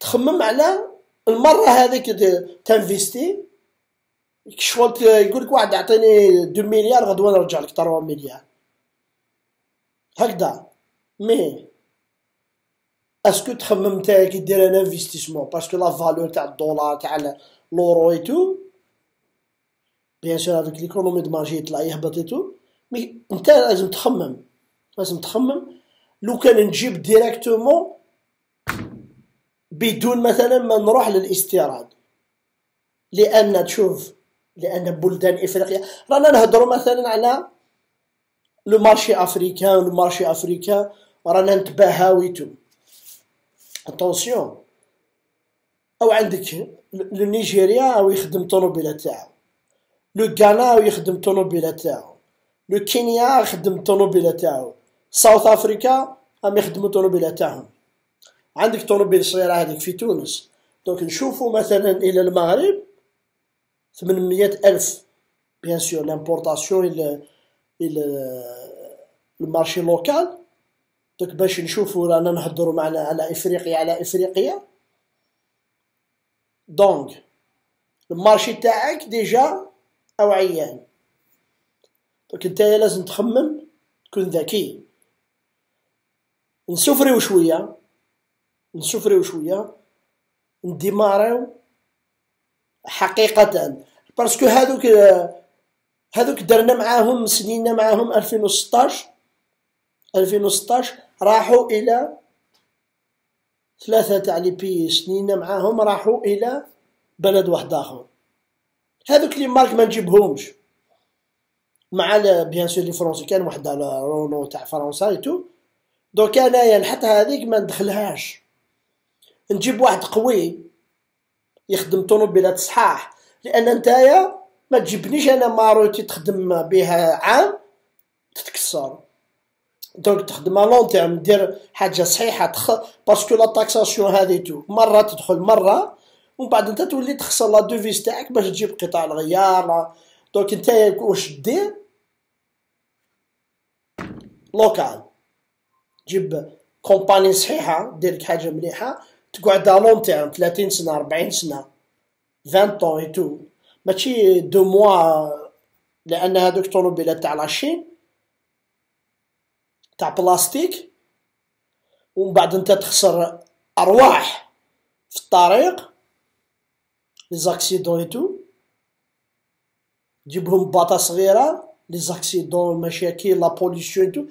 تخمم على المرة هذيك تنفيستي. شغل يقول لك واحد اعطيني deux milliards غدوة نرجع لك 3 مليار. هكذا. mais est-ce que تخمم نتايا كي دير un investissement parce que la valeur تاع الدولار تاع l'euro et tout bien sûr هذيك l'économie دو يطلع يهبط et tout mais انت لازم تخمم لازم تخمم لو كان نجيب directement بدون مثلا ما نروح للاستيراد. لأن تشوف لأن بلدان افريقيا رانا نهضروا مثلا على le marché africain le marché africain رانا نتباهاو et tout attention. أو عندك le نيجيريا أو يخدم طوموبيله تاعو. le غانا أو يخدم طوموبيله تاعو. le كينيا يخدم طوموبيله تاعو. South Africa هم يخدموا طوموبيله تاعهم. عندك طوموبيل صغيرة هذيك في تونس. donc نشوفوا مثلا إلى المغرب 800 ألف. bien sûr l'importation ال marché local. donc باش نشوفوا رانا نهضروا معنا على إفريقيا على إفريقيا. donc ال marché تاعك déjà أو عيان. donc نتايا لازم تخمم تكون ذكي. نسفريو شوية. نسفريو شوية. نديماريو حقيقة. parce que هذوك هذوك درنا معاهم سنينا معاهم 2016 2016 راحوا إلى ثلاثة تاع لي بي سنينا معاهم راحوا إلى بلد واحد آخر. هذوك لي مارك ما نجيبهمش. مع بيان سور لي فرونسي كان واحد على رونو تاع فرنسا اي تو دوك أنايا نحط هذيك ما ندخلهاش. نجيب واحد قوي يخدم طوموبيلات صحاح. لأن نتايا ما تجيبنيش أنا ماروتي تخدم بها عام تتكسر. donc تخدم long terme دير حاجة صحيحة تخ... parce que la taxation هذه تو مرة تدخل مرة ومن بعد أنت تولي تخسر la devise تاعك باش تجيب قطع الغيار. donc نتايا واش دير؟ local جيب كومباني صحيحة دير لك حاجة مليحة تقعد لون تيرم 30 سنة 40 سنة 20 طون اي تو ماشي دو موا لأن هذوك الطوموبيلات تاع لاشين تاع بلاستيك ومن بعد انت تخسر أرواح في الطريق لي زاكسيدون اي تو جيبهم باطا صغيرة لي زاكسيدون المشاكل لا بوليسيون تو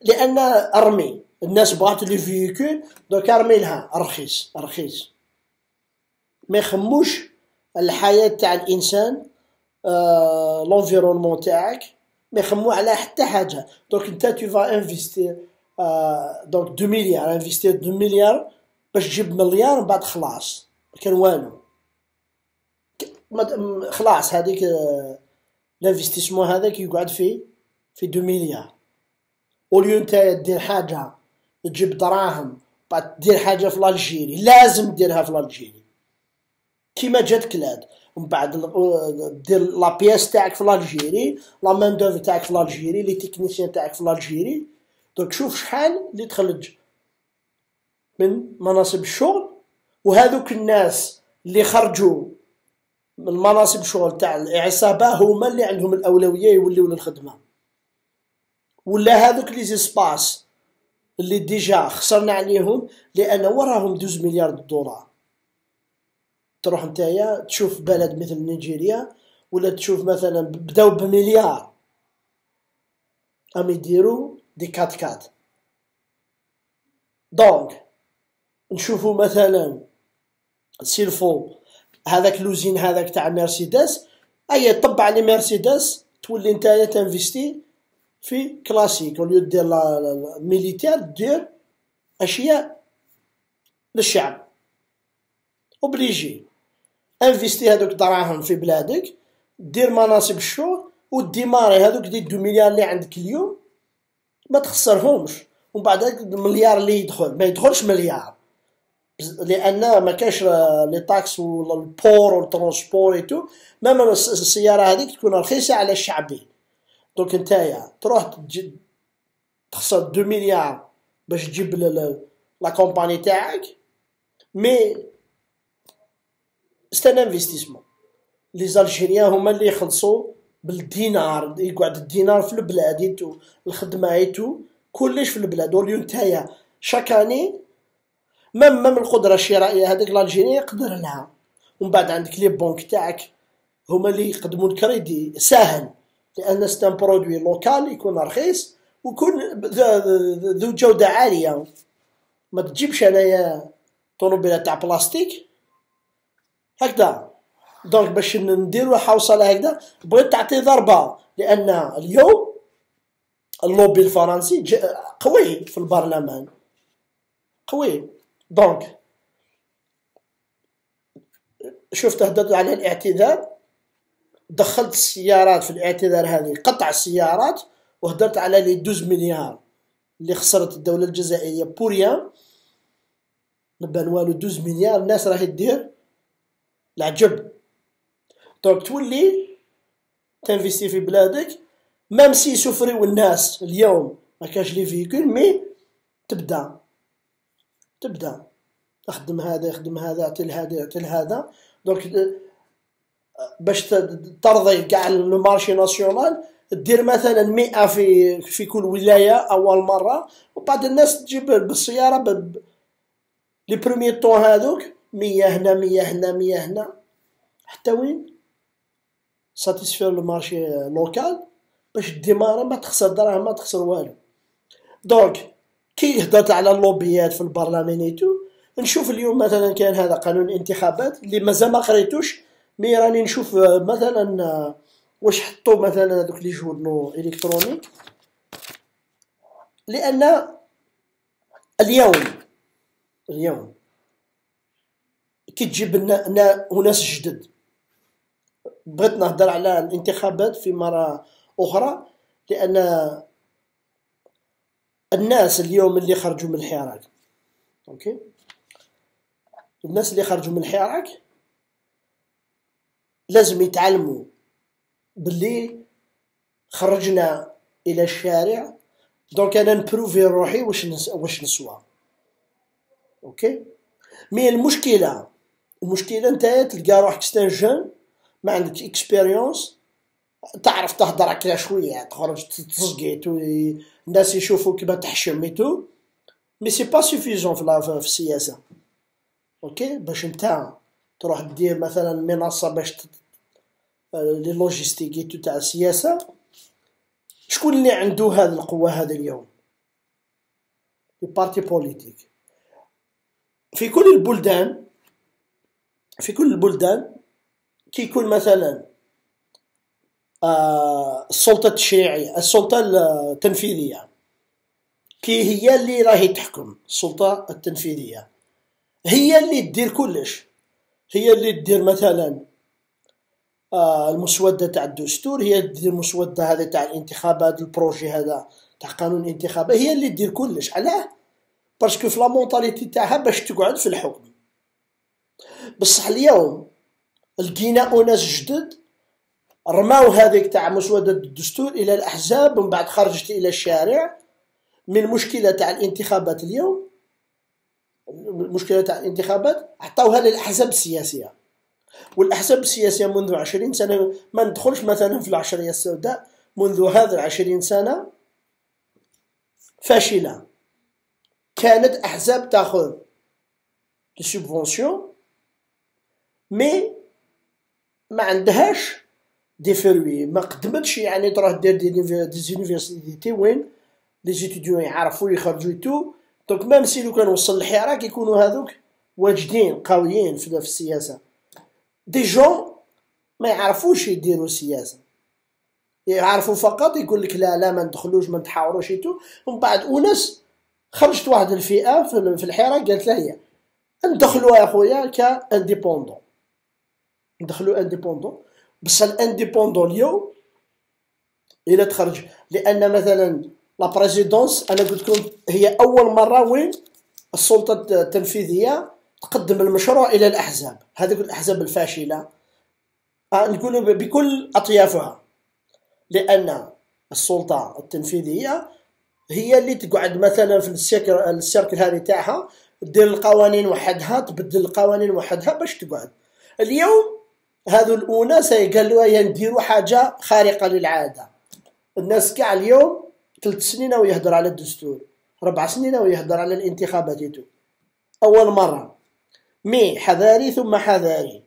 لأن أرمي الناس بغات les véhicules donc أرمي لها رخيص رخيص. ما يخموش الحياة تاع الإنسان آه l'environnement تاعك ما يخمو على حتى حاجة. donc إنت tu vas investir آه donc deux milliards investir deux milliards باش تجيب مليار من بعد خلاص. كان والو. خلاص هذيك آه الانفستيسمون هذاك يقعد في في دو مليار اوليو نتايا دير حاجة تجيب دراهم بعد دير حاجة في الجيري لازم ديرها في الجيري كيما جات كلاد ومن بعد دير لا بياس تاعك في الجيري لا مان دوف تاعك في الجيري لي تكنيسيان تاعك في الجيري دوك شوف شحال اللي تخرج من مناصب الشغل. وهذوك الناس اللي خرجوا من مناصب الشغل تاع العصابه هما اللي عندهم الأولوية يوليو للخدمة. ولا هذوك لي زيسباس اللي ديجا خسرنا عليهم لأن وراهم دوز مليار دولار. تروح نتايا تشوف بلد مثل نيجيريا ولا تشوف مثلا بداو بمليار. أم يديروا دي كات كات. دونك نشوفوا مثلا سيلفو هذاك لوزين هذاك تاع مرسيدس أي طبع لي مرسيدس تولي نتايا تنفيستي في كلاسيك وليو دير ميليتير دير أشياء للشعب. أوبليجي. انفيستي هذوك دراهم في بلادك دير مناصب الشغل وديماري هذوك دي دو مليار اللي عندك اليوم ما تخسرهمش. ومن بعد المليار اللي يدخل ما يدخلش مليار. لأن ما كاش les taxes ولا ال port وال transport et tout même السيارة هذيك تكون رخيصة على الشعبي. donc نتايا تروح تخسر deux milliards باش تجيب la compagnie تاعك. mais c'est un investissement les Algériens هما اللي يخلصوا بالدينار يقعد الدينار في البلاد يتو الخدمه يتو كلش في البلاد وليو نتايا شاكاني مام مام القدره الشرائيه هذيك لالجيريا يقدر لها ومن بعد عندك لي بونك تاعك هما اللي يقدموا الكريدي ساهل لأن ستان برودوي لوكال يكون رخيص ويكون ذو جوده عاليه ما تجيبش انايا طوموبيله تاع بلاستيك هكذا. donc باش نديرو حوصلة هكذا بغيت تعطي ضربة لأن اليوم اللوبي الفرنسي قوي في البرلمان. قوي. donc شفت هدد على الاعتذار؟ دخلت السيارات في الاعتذار هذه قطع السيارات وهدرت على les douze milliards اللي خسرت الدولة الجزائرية. pour rien نبان والو دوز مليار الناس راهي دير العجب. دونك تولي تنفيستي في بلادك مام سي سفريو الناس اليوم ما كاش لي فيكول مي تبدا. تبدا. اخدم هذا يخدم هذا اعطي هذا اعطي هذا دونك باش ترضي كاع لو مارشي ناسيونال دير مثلا مئة في في كل ولاية أول مرة وبعد الناس تجيب بالسيارة ب... les premiers temps هذوك مية هنا مية هنا مية هنا. حتى وين؟ satisfaire le marché local باش démarrer ما تخسر دراهم ما تخسر والو. donc كي هدرت على اللوبيات في البرلمان tout نشوف اليوم مثلا كان هذا قانون الانتخابات اللي مازال ما قريتوش mais راني نشوف مثلا واش حطوا مثلا هذوك les journaux électroniques. لأن اليوم اليوم كي تجيب ناس جدد. بغيت نهضر على الانتخابات في مرة أخرى لأن الناس اليوم اللي خرجوا من الحراك أوكي؟ الناس اللي خرجوا من الحراك لازم يتعلموا باللي خرجنا إلى الشارع. donc أنا ن prouver روحي واش. واش نسوى. OK؟ mais المشكلة المشكلة نتايا تلقى روحك c'est un jeune ما عندك expérience تعرف تهضر هكا شوية تخرج تزقيت الناس يشوفوك كيما تحشم tout mais c'est pas suffisant في, في السياسة. OK باش نتا تروح دير مثلا منصة باش les logistiques تاع السياسة شكون اللي عنده هذه القوة هذا اليوم؟ les partis politiques في كل البلدان في كل البلدان كي يكون مثلا آه السلطة التشريعية السلطة التنفيذية. كي هي اللي راهي تحكم السلطة التنفيذية. هي اللي تدير كلش. هي اللي تدير مثلا آه المسودة تاع الدستور هي اللي تدير المسودة هذا تاع الانتخابات ال projet هذا تاع قانون الانتخابات هي اللي تدير كلش. علاه؟ parce que في لا تاعها باش تقعد في الحكم. بصح اليوم لقينا أناس جدد رماو هذيك تاع مسودة الدستور إلى الأحزاب ومن بعد خرجت إلى الشارع. من المشكلة تاع الانتخابات اليوم المشكلة تاع الانتخابات عطاوها للأحزاب السياسية. والأحزاب السياسية منذ عشرين سنة ما ندخلش مثلا في العشرية السوداء منذ هذا العشرين سنة فاشلة. كانت أحزاب تأخذ les subventions mais ما عندهاش des fruits. ما قدمتش يعني تروح دير des universités وين les étudiants يعرفوا يخرجوا tout donc même si لو كان وصل الحراك يكونوا هذوك واجدين قويين في السياسة. des jeunes ما يعرفوش يديروا السياسة. يعرفوا فقط يقول لك لا لا ما ندخلوش ما نتحاوروش tout ومن بعد اناس خرجت واحد الفئة في الحراك قالت لا هي ندخلوا يا خويا ك indépendants ندخلوا indépendants بصح ال indépendants اليوم إلى تخرج. لأن مثلا la présidence أنا قلت لكم هي أول مرة وين السلطة التنفيذية تقدم المشروع إلى الأحزاب. هذه الأحزاب الفاشلة. آه، نقول بكل أطيافها. لأن السلطة التنفيذية هي اللي تقعد مثلا في ال cercle ال cercle هذه تاعها دير القوانين وحدها تبدل القوانين وحدها باش تقعد. اليوم هذو الاناس قالوا نديروا حاجة خارقة للعادة. الناس كاع اليوم ثلاث سنين ويهضر على الدستور ربع سنين ويهضر على الانتخابات أول مرة. مي حذاري ثم حذاري.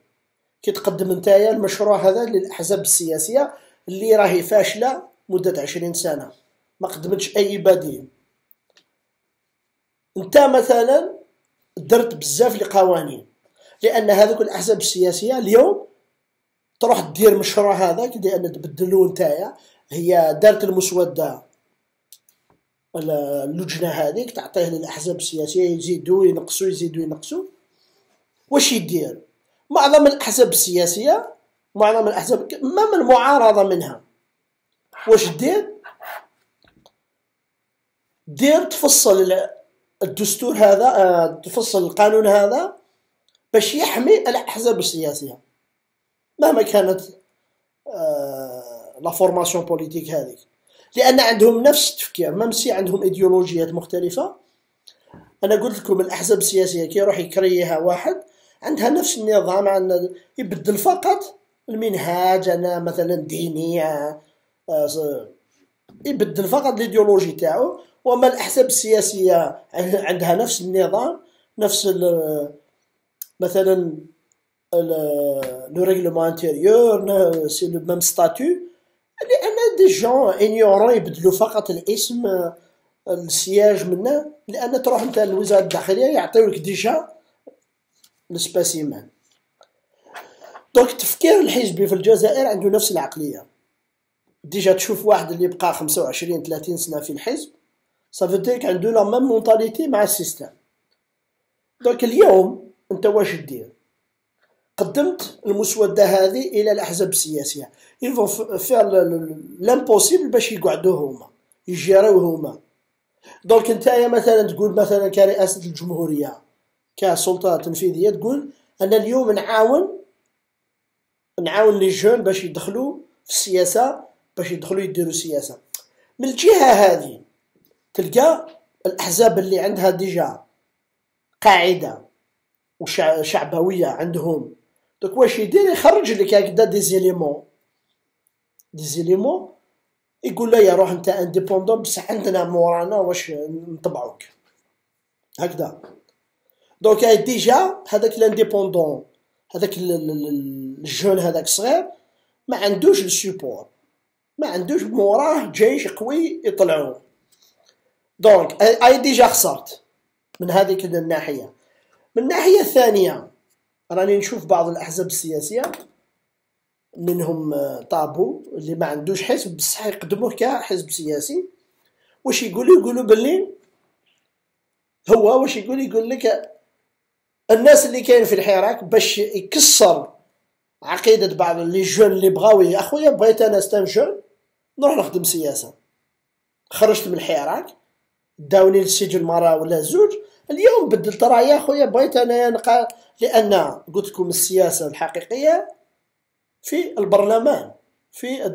كي تقدم نتايا المشروع هذا للأحزاب السياسية اللي راهي فاشلة مدة عشرين سنة. ما قدمتش أي بديل. أنت مثلا درت بزاف لقوانين لأن هذوك الأحزاب السياسية اليوم تروح دير مشروع هذاك لأن تبدلو نتايا هي دارت المسودة اللجنة هذيك تعطيه للأحزاب السياسية يزيدوا ينقصوا يزيدوا ينقصوا. واش يدير؟ معظم الأحزاب السياسية معظم الأحزاب ما من المعارضه منها. واش دير دير تفصل الدستور هذا آه، تفصل القانون هذا باش يحمي الأحزاب السياسية. مهما كانت آه، la formation politique هذه لأن عندهم نفس التفكير même si عندهم إيديولوجيات مختلفة. أنا قلت لكم الأحزاب السياسية كي يروح يكريها واحد عندها نفس النظام عندنا يبدل فقط المنهاج أنا مثلا ديني آه، يبدل فقط الإيديولوجي تاعو. وما الأحزاب السياسية عندها نفس النظام نفس مثلا le règlement intérieur c'est le même statut لأن des gens ignorants يبدلوا فقط الاسم ال siège منه لأن تروح انت للوزاره الداخليه يعطيوك déjà ال spécimen donc التفكير الحزبي في الجزائر عنده نفس العقلية. déjà تشوف واحد اللي بقى 25 30 سنة في الحزب ça veut dire que عنده la même mentalité مع ال système. donc اليوم انت واش دير قدمت المسودة هذه إلى الأحزاب السياسية. ils vont faire l'impossible باش يقعدوا هما يجيروا هما. donc نتايا مثلا تقول مثلا كرئاسه الجمهورية كسلطة تنفيذية تقول أنا اليوم نعاون نعاون les jeunes باش يدخلوا في السياسة باش يدخلوا يديروا سياسه من الجهة هذه تلقى الأحزاب اللي عندها déjà قاعدة وشعبويه عندهم. دوك واش يدير يخرج لك هكذا des éléments des éléments يقول له يا روح انت indépendant بصح عندنا مورانا واش نطبعوك هكذا donc déjà هذاك l'indépendant هذاك ال jeune هذاك صغير ما عندوش ال support ما عندوش موراه جيش قوي يطلعوه donc et déjà خسرت من هذيك الناحيه من الناحيه الثانية راني نشوف بعض الأحزاب السياسية منهم آه، طابو اللي ما عندوش حزب بصح يقدموه كحزب سياسي. واش يقولوا؟ يقولوا باللي هو واش يقول؟ يقول لك الناس اللي كاين في الحراك باش يكسر عقيدة بعض لي جون اللي بغاو يا خويا بغيت أنا ستان نروح نخدم سياسة. خرجت من الحراك داوني للسجن مرة ولا زوج اليوم بدلت رأيي يا خويا بغيت أنا نقا لأن قلت لكم السياسة الحقيقية في البرلمان في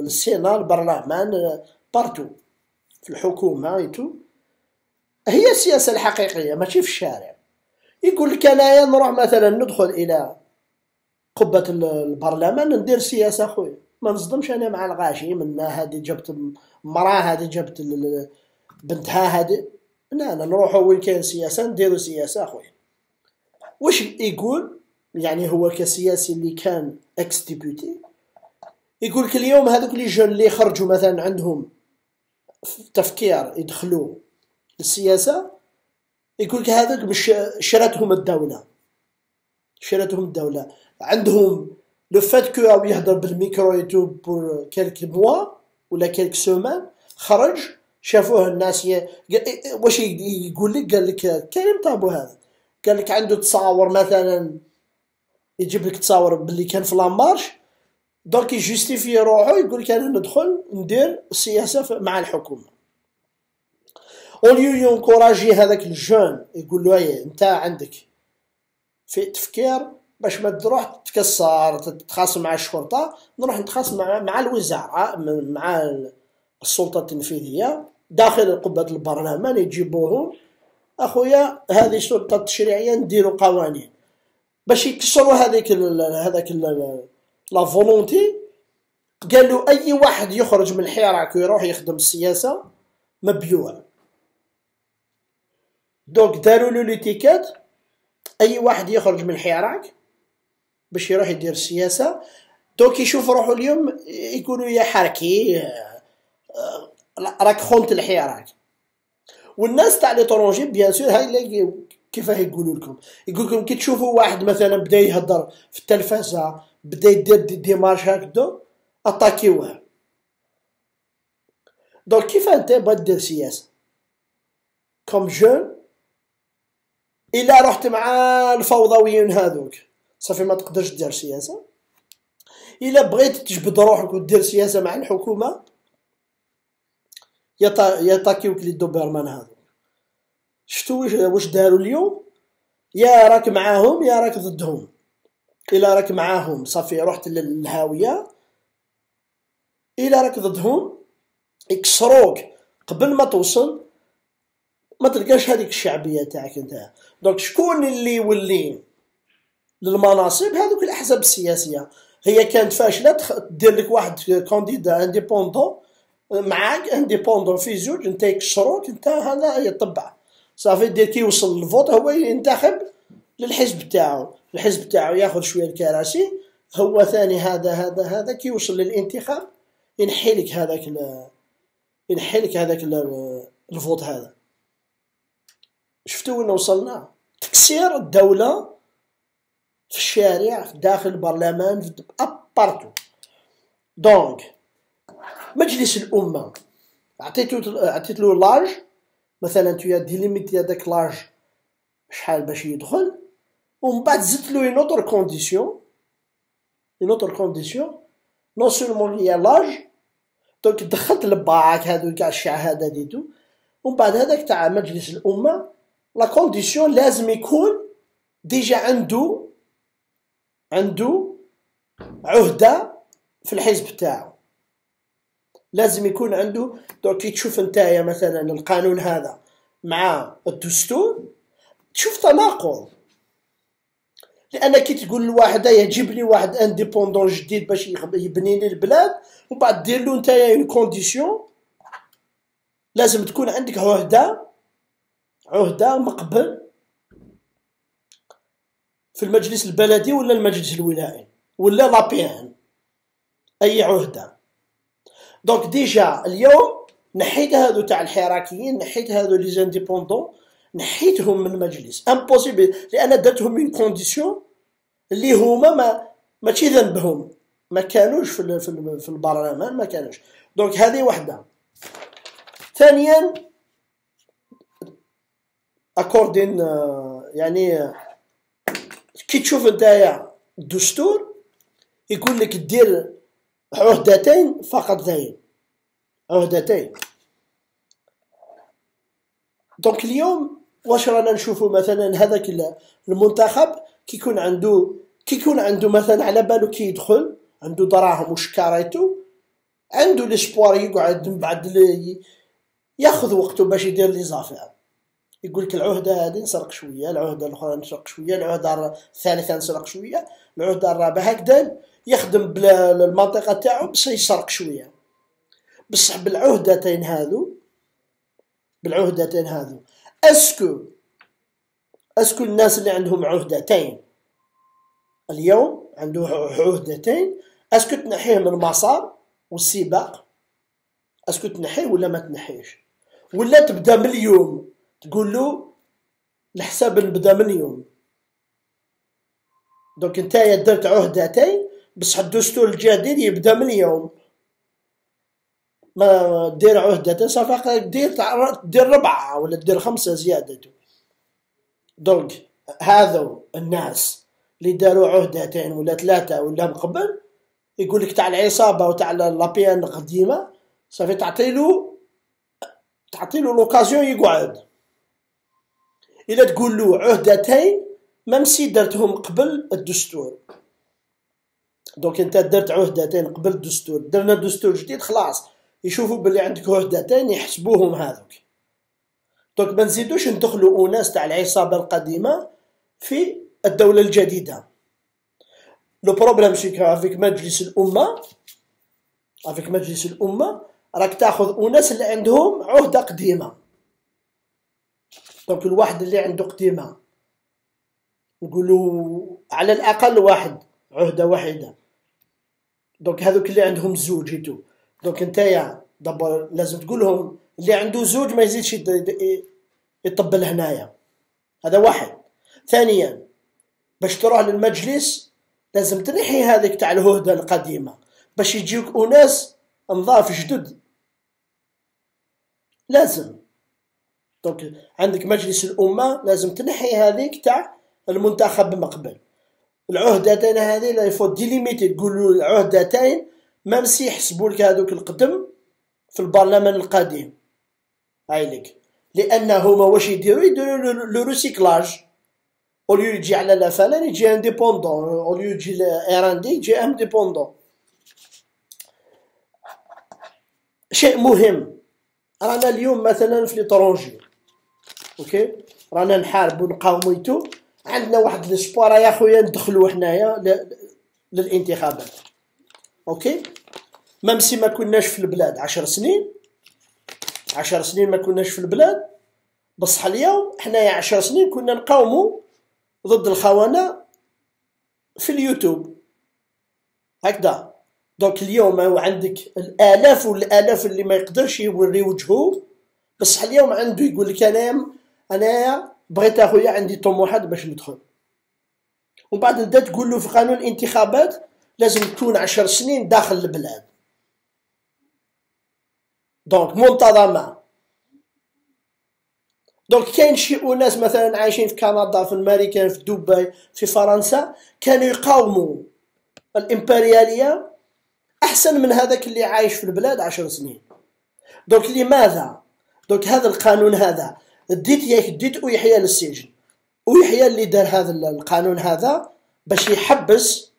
ال Sénat البرلمان partout في الحكومة et tout هي السياسة الحقيقية ماشي في الشارع. يقول لك أنايا نروح مثلا ندخل إلى قبة البرلمان ندير سياسة خويا ما نصدمش أنا مع الغاشي من هذه جبت مراه هذه جبت بنتها هذه. لا نروحوا وين كاين سياسة نديرو سياسة خويا واش يقول؟ يعني هو كسياسي اللي كان ex-député يقول لك اليوم هذوك les jeunes اللي خرجوا مثلا عندهم تفكير يدخلوا السياسة يقول لك هذوك مش شراتهم الدولة. شراتهم الدولة. عندهم le fait que يهضر بالميكرو يوتيوب pour quelques mois ولا quelques semaines خرج شافوه الناس ي... واش يقول لك؟ قال لك كريم طابو هذا. قال لك عنده تصاور مثلا يجيب لك تصاور باللي كان في la marche donc ي justifier روحو يقول لك أنا ندخل ندير السياسة مع الحكومة. au lieu ي encourager هذاك ال jeune يقول له أنت عندك في تفكير باش ما تروح تكسر تتخاصم مع الشرطة نروح نتخاصم مع, مع الوزاره مع السلطة التنفيذية. داخل قبة البرلمان يجيبوهم أخويا هذه السلطة التشريعية نديروا قوانين. باش يكسروا هذيك هذاك la volonté قالوا أي واحد يخرج من الحراك ويروح يخدم السياسة؟ مبيوع. donc داروا له l'étiquette أي واحد يخرج من الحراك باش يروح يدير السياسة؟ donc يشوف روحو اليوم يقولوا يا حركي راك خونت الحراك والناس تاع l'étranger bien sûr هاي كيفاه يقولوا لكم؟ يقول لكم كي تشوفوا واحد مثلا بدا يهضر في التلفزة بدا يدير des démarches هكذا attaquer وه donc كيف أنت بغيت دير سياسة؟ comme jeune؟ إلا رحت مع الفوضويين هذوك. صافي ما تقدرش دير سياسة. إلا بغيت تجبد روحك ودير سياسة مع الحكومة يطاكيوك لي دوبرمان هذوك شفتو واش داروا اليوم؟ يا راك معاهم يا راك ضدهم. إلا راك معاهم صافي رحت للهاوية. إلا راك ضدهم يكسروك قبل ما توصل ما تلقاش هذيك الشعبية تاعك انت. donc شكون اللي يولي للمناصب؟ هذوك الأحزاب السياسية. هي كانت فاشلة دير لك واحد candidat indépendant معاك indépendant في زوج انت يكسروك انت هذا يطبع. صافي دير كي يوصل ال vote هو ينتخب للحزب تاعو الحزب تاعو ياخذ شوية الكراسي هو ثاني هذا هذا هذا كي يوصل للانتخاب ينحي لك هذاك ينحي لك هذاك ال vote هذا. شفتوا وين وصلنا؟ تكسير الدولة في الشارع داخل البرلمان في à partout. donc مجلس الأمة. عطيتو عطيت له l'âge مثلا tu as délimité هذاك l'âge شحال باش يدخل. ومن بعد زدت له une autre condition une autre condition نو سولمون هي لاج دونك دخلت الباعك هادو كاع هذا ديتو. ومن بعد هذاك تاع مجلس الأمة لا كونديسيون لازم يكون ديجا عنده عنده عهدة في الحزب تاعو. لازم يكون عنده دونك كي تشوف نتايا مثلا القانون هذا مع الدستور تشوف تناقض لأن كي تقول لواحد يجيب لي واحد indépendant جديد باش يبني لي البلاد ومن بعد دير له نتايا une condition لازم تكون عندك عهدة عهدة مقبل في المجلس البلدي ولا المجلس الولائي ولا l'APN. أي عهدة؟ donc déjà اليوم نحيت هادو تاع الحراكيين نحيت هادو les indépendants نحيتهم من المجلس. impossible لأن درتهم une condition اللي هما ما ماشي ذنبهم. ما كانوش في في البرلمان ما كانوش. donc هذه وحدة. ثانيا اكوردين يعني كي تشوف نتايا الدستور يقول لك دير عهدتين فقط عهدتين. donc اليوم واش رانا نشوفوا مثلا هذاك المنتخب كي يكون عنده كي يكون عنده مثلا على بالو كي يدخل عنده دراهم وشكاريتو عنده l'espoir يقعد من بعد ياخذ وقته باش يدير les affaires يقول لك العهدة هذه نسرق شوية العهدة الأخرى نسرق شوية العهدة الثالثة نسرق شوية العهدة الرابعة هكذا. يخدم بالمنطقة تاعو بس يسرق شوية. بصح بالعهدتين هذو بالعهدتين هذو est-ce que est-ce que الناس اللي عندهم عهدتين. اليوم عنده عهدتين. est-ce que تنحيه من المسار والسباق. est-ce que تنحيه ولا ما تنحيش؟ ولا تبدا من اليوم. تقول له الحساب نبدا من اليوم. donc نتايا درت عهدتين بصح الدستور الجديد يبدأ من اليوم. ما دير عهدتين صافي دير دير ربعة ولا دير خمسة زيادة. donc هذو الناس اللي داروا عهدتين ولا ثلاثة ولا من قبل يقول لك تاع العصابة وتاع l'APN القديمة صافي تعطيلو تعطيلو l'occasion يقعد. إلا تقول له عهدتين même si درتهم قبل الدستور. donc انت درت عهدتين قبل الدستور درنا دستور جديد خلاص. يشوفوا باللي عندك عهدتين يحسبوهم هذوك. donc ما نزيدوش ندخلوا اناس تاع العصابة القديمة في الدولة الجديدة. le problème c'est avec مجلس الامه avec مجلس الامه راك تاخذ اناس اللي عندهم عهدة قديمة. donc الواحد اللي عنده قديمة نقولوا على الأقل واحد عهدة واحدة. donc هذوك اللي عندهم زوج يتو donc نتايا دابا لازم تقول لهم اللي عنده زوج ما يزيدش يطبل هنايا. هذا واحد. ثانيا باش تروح للمجلس لازم تنحي هذيك تاع العهدة القديمة. باش يجيوك أناس نظاف جدد. لازم. donc عندك مجلس الأمة لازم تنحي هذيك تاع المنتخب من قبل العهدتين هذه لا يفوت délimiter تقولوا العهدتين même si يحسبوا لك هذوك القدم في البرلمان القديم. هاي لك. لأن هما واش يديروا؟ يديروا le recyclage au lieu يجي على لا فلان يجي indépendant au lieu يجي RND يجي indépendant شيء مهم رانا اليوم مثلا في l'étranger okay رانا نحاربوا نقاوموا عندنا واحد l'espoir يا خويا ندخلوا حنايا للانتخابات. okay؟ même si ما كناش في البلاد عشر سنين. عشر سنين ما كناش في البلاد. بصح اليوم حنايا عشر سنين كنا نقاوموا ضد الخونة في اليوتيوب. هكذا. donc اليوم عندك الآلاف والآلاف اللي ما يقدرش يوري وجهه بصح اليوم عنده يقول لك أنا أنايا بغيت اخويا عندي طموحات باش ندخل. ومن بعد نبدا تقول له في قانون الانتخابات لازم تكون عشر سنين داخل البلاد. donc منتظمة. donc كاين شي أناس مثلا عايشين في كندا في أمريكا في دبي في فرنسا كانوا يقاوموا الإمبريالية أحسن من هذاك اللي عايش في البلاد عشر سنين. donc لماذا؟ donc هذا القانون هذا ديت ياك ديت أويحيى للسجن. أويحيى اللي دار هذا القانون هذا باش يحبس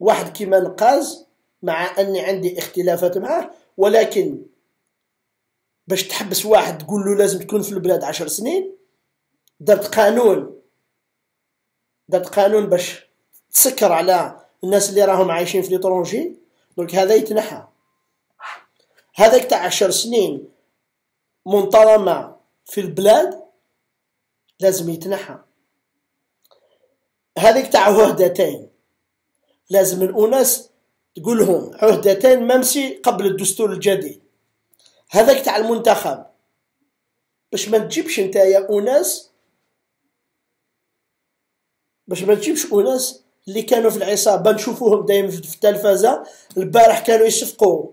واحد كيما نكاز مع أني عندي اختلافات معاه ولكن باش تحبس واحد تقول له لازم تكون في البلاد عشر سنين درت قانون. درت قانون باش تسكر على الناس اللي راهم عايشين في l'étranger donc هذا يتنحى. هذاك تاع عشر سنين منتظمة. في البلاد لازم يتنحى. هذيك تاع عهدتين. لازم الأناس تقولهم عهدتين même si قبل الدستور الجديد. هذاك تاع المنتخب. باش ما تجيبش نتايا أناس باش ما تجيبش أناس اللي كانوا في العصابة نشوفوهم دايما في التلفزة البارح كانوا يصفقوا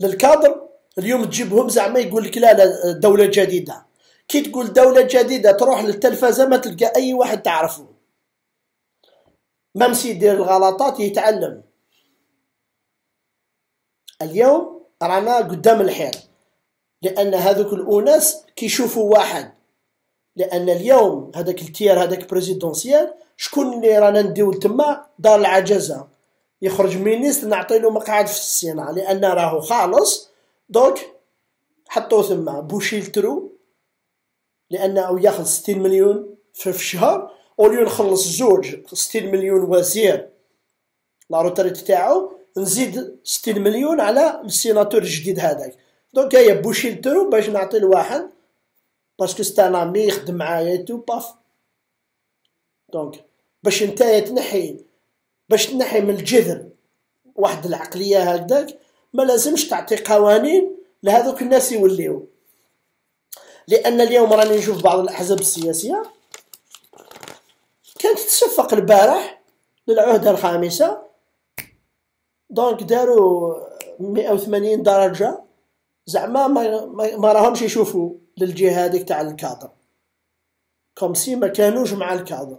للكادر اليوم تجيبهم زعما يقول لك لا لا دولة جديدة. كي تقول دولة جديدة تروح للتلفزة ما تلقى أي واحد تعرفه. ممسي يدير الغلطات يتعلم. اليوم رانا قدام الحيط لأن هذوك الاناس كيشوفوا واحد. لأن اليوم هذاك التيار هذاك présidentiel شكون اللي رانا نديو تما؟ دار العجزة. يخرج ministre نعطيلو مقعد في ال sénat لأن راهو خالص. دوك حطوه ثم. boucher le trou. لأنه يأخذ 60 مليون في الشهر au lieu نخلص زوج 60 مليون وزير لا روتريت تاعو نزيد 60 مليون على السيناتور الجديد هذاك. دونك هيا بوشيلترو باش نعطي لواحد باسكو ستان يخدم معايا تو باف. دونك باش نتايا تنحي باش تنحي من الجذر واحد العقلية هكذاك ما لازمش تعطي قوانين لهذوك الناس يوليو. لأن اليوم راني نشوف بعض الأحزاب السياسية. كانت تصفق البارح للعهده الخامسة. donc داروا 180 درجة. زعما ما, ما راهمش يشوفوا للجهه هذيك تاع ال cadre. comme si ما كانوش مع الكادر.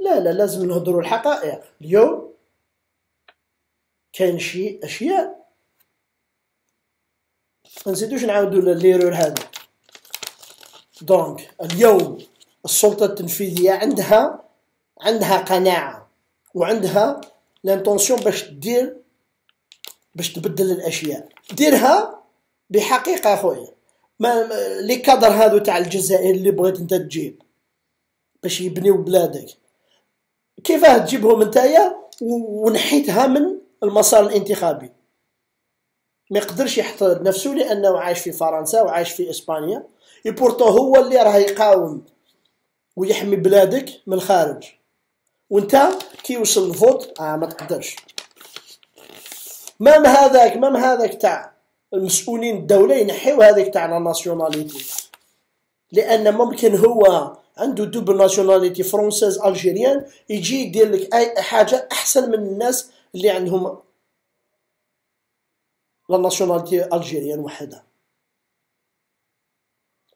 لا لا لازم نهضروا الحقائق. اليوم كاين شي أشياء ما نزيدوش نعاودوا l'erreur هذا donc اليوم السلطة التنفيذية عندها عندها قناعة وعندها l'intention باش دير باش تبدل الأشياء. ديرها بحقيقة خويا ما les cadres هادو تاع الجزائر اللي بغيت انت تجيب باش يبنيو بلادك. كيفاه تجيبهم نتايا ونحيتها من المسار الانتخابي. ما يقدرش يحط نفسه لأنه عايش في فرنسا وعايش في إسبانيا. يبورتو هو اللي راه يقاوم ويحمي بلادك من الخارج. وانت كي يوصل ال vote؟ آه ما تقدرش. même هذاك même هذاك تاع المسؤولين الدولة ينحيو هذاك تاع ال nationalité لأن ممكن هو عنده double nationalité française algérienne يجي يدير لك أي حاجة أحسن من الناس اللي عندهم la nationalité algérienne وحدها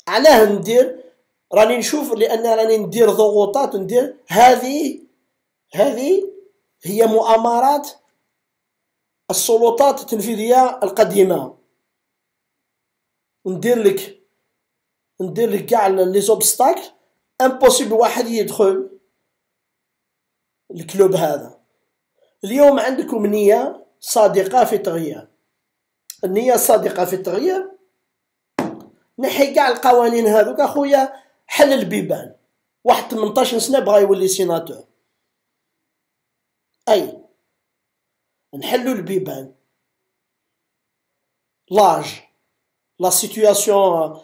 علاه ندير راني نشوف لأن راني ندير ضغوطات ندير هذه هذه هي مؤامرات السلطات التنفيذية القديمة. ندير لك ندير لك كاع les obstacles impossibles واحد يدخل ال club هذا. اليوم عندكم نية صادقة في التغيير النية الصادقة في التغيير. نحي كاع القوانين هذوك أخويا حل البيبان. واحد 18 سنة بغا يولي sénateur. أي نحلوا البيبان. l'âge la situation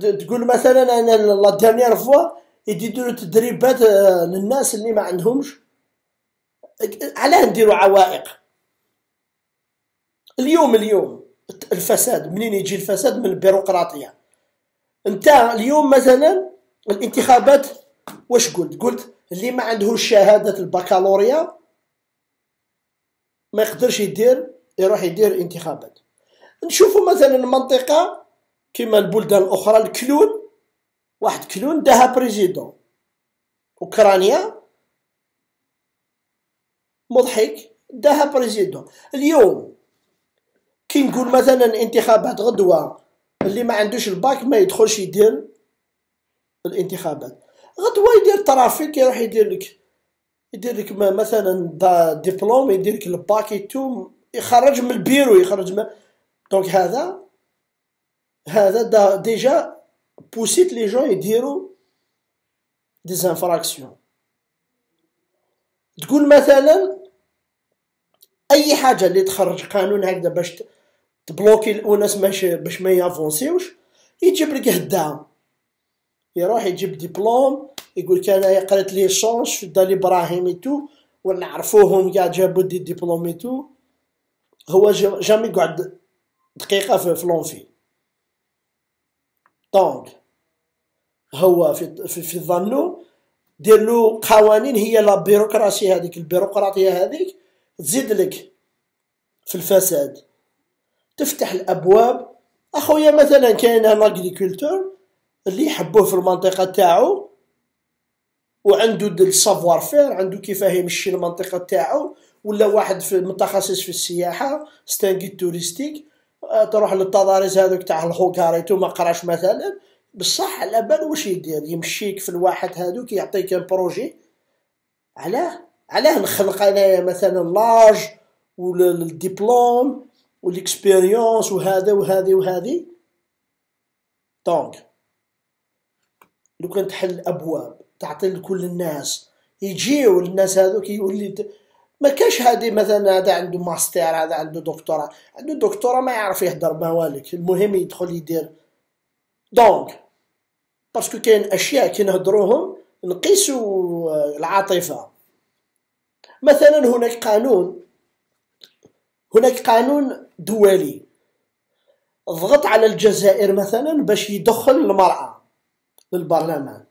تقول مثلا أنا la dernière fois يديروا تدريبات آه، للناس اللي ما عندهمش. علاه نديروا عوائق. اليوم اليوم الفساد منين يجي الفساد؟ من البيروقراطية. انت اليوم مثلا الانتخابات واش قلت؟ قلت اللي ما عندهوش شهادة البكالوريا ما يقدرش يدير يروح يدير انتخابات. نشوفوا مثلا المنطقة كما البلدان الأخرى ال clown واحد clown داها président أوكرانيا مضحك داها président اليوم كي نقول مثلا انتخابات غدوة اللي ما عندوش الباك ما يدخلش يدير الانتخابات. غدوة يدير trafic يروح يدير لك يدير لك مثلا ديبلوم يدير لك ال bac tout يخرج من البيرو يخرج من donc هذا هذا déjà pousser les jeunes يديروا des infractions تقول مثلا أي حاجة اللي تخرج قانون هكذا باش تبلوكي الناس باش باش ما يافونسيوش يجيب لك هدا يروح يجيب ديبلوم يقول كان قريت لي شونش في دالي إبراهيم tout ونعرفوهم كاع جابوا des diplômes tout. هو jamais قعد دقيقة في لونفي. donc هو في في, في ظنه دير له قوانين هي la bureaucratie هذيك. البيروقراطية هذيك تزيد لك في الفساد. تفتح الأبواب. أخويا مثلا كاين un agriculteur اللي يحبوه في المنطقة تاعو وعنده ال savoir-faire عنده كيفاه يمشي المنطقة تاعو ولا واحد في متخصص في السياحة c'est un guide touristique آه، تروح للتضاريس هذوك تاع الهوكار et tout ما قراش مثلا. بصح على بال واش يدير؟ يمشيك في الواحد هذوك يعطيك projet علاه. علاه نخلق انايا مثلا l'âge ولا ال diplôme وال expérience وهذا وهذه وهذه. donc لو كان تحل ابواب تعطي لكل الناس يجيو الناس هذوك يقول لي ما كاش هادي مثلا هذا عنده ماستر هذا عنده دكتوراه. عنده دكتوراه ما يعرف يهدر موالك المهم يدخل يدير. donc parce que كاين أشياء كي نهضروهم نقيسوا العاطفة. مثلا هناك قانون هناك قانون دولي. ضغط على الجزائر مثلا باش يدخل المرأة للبرلمان.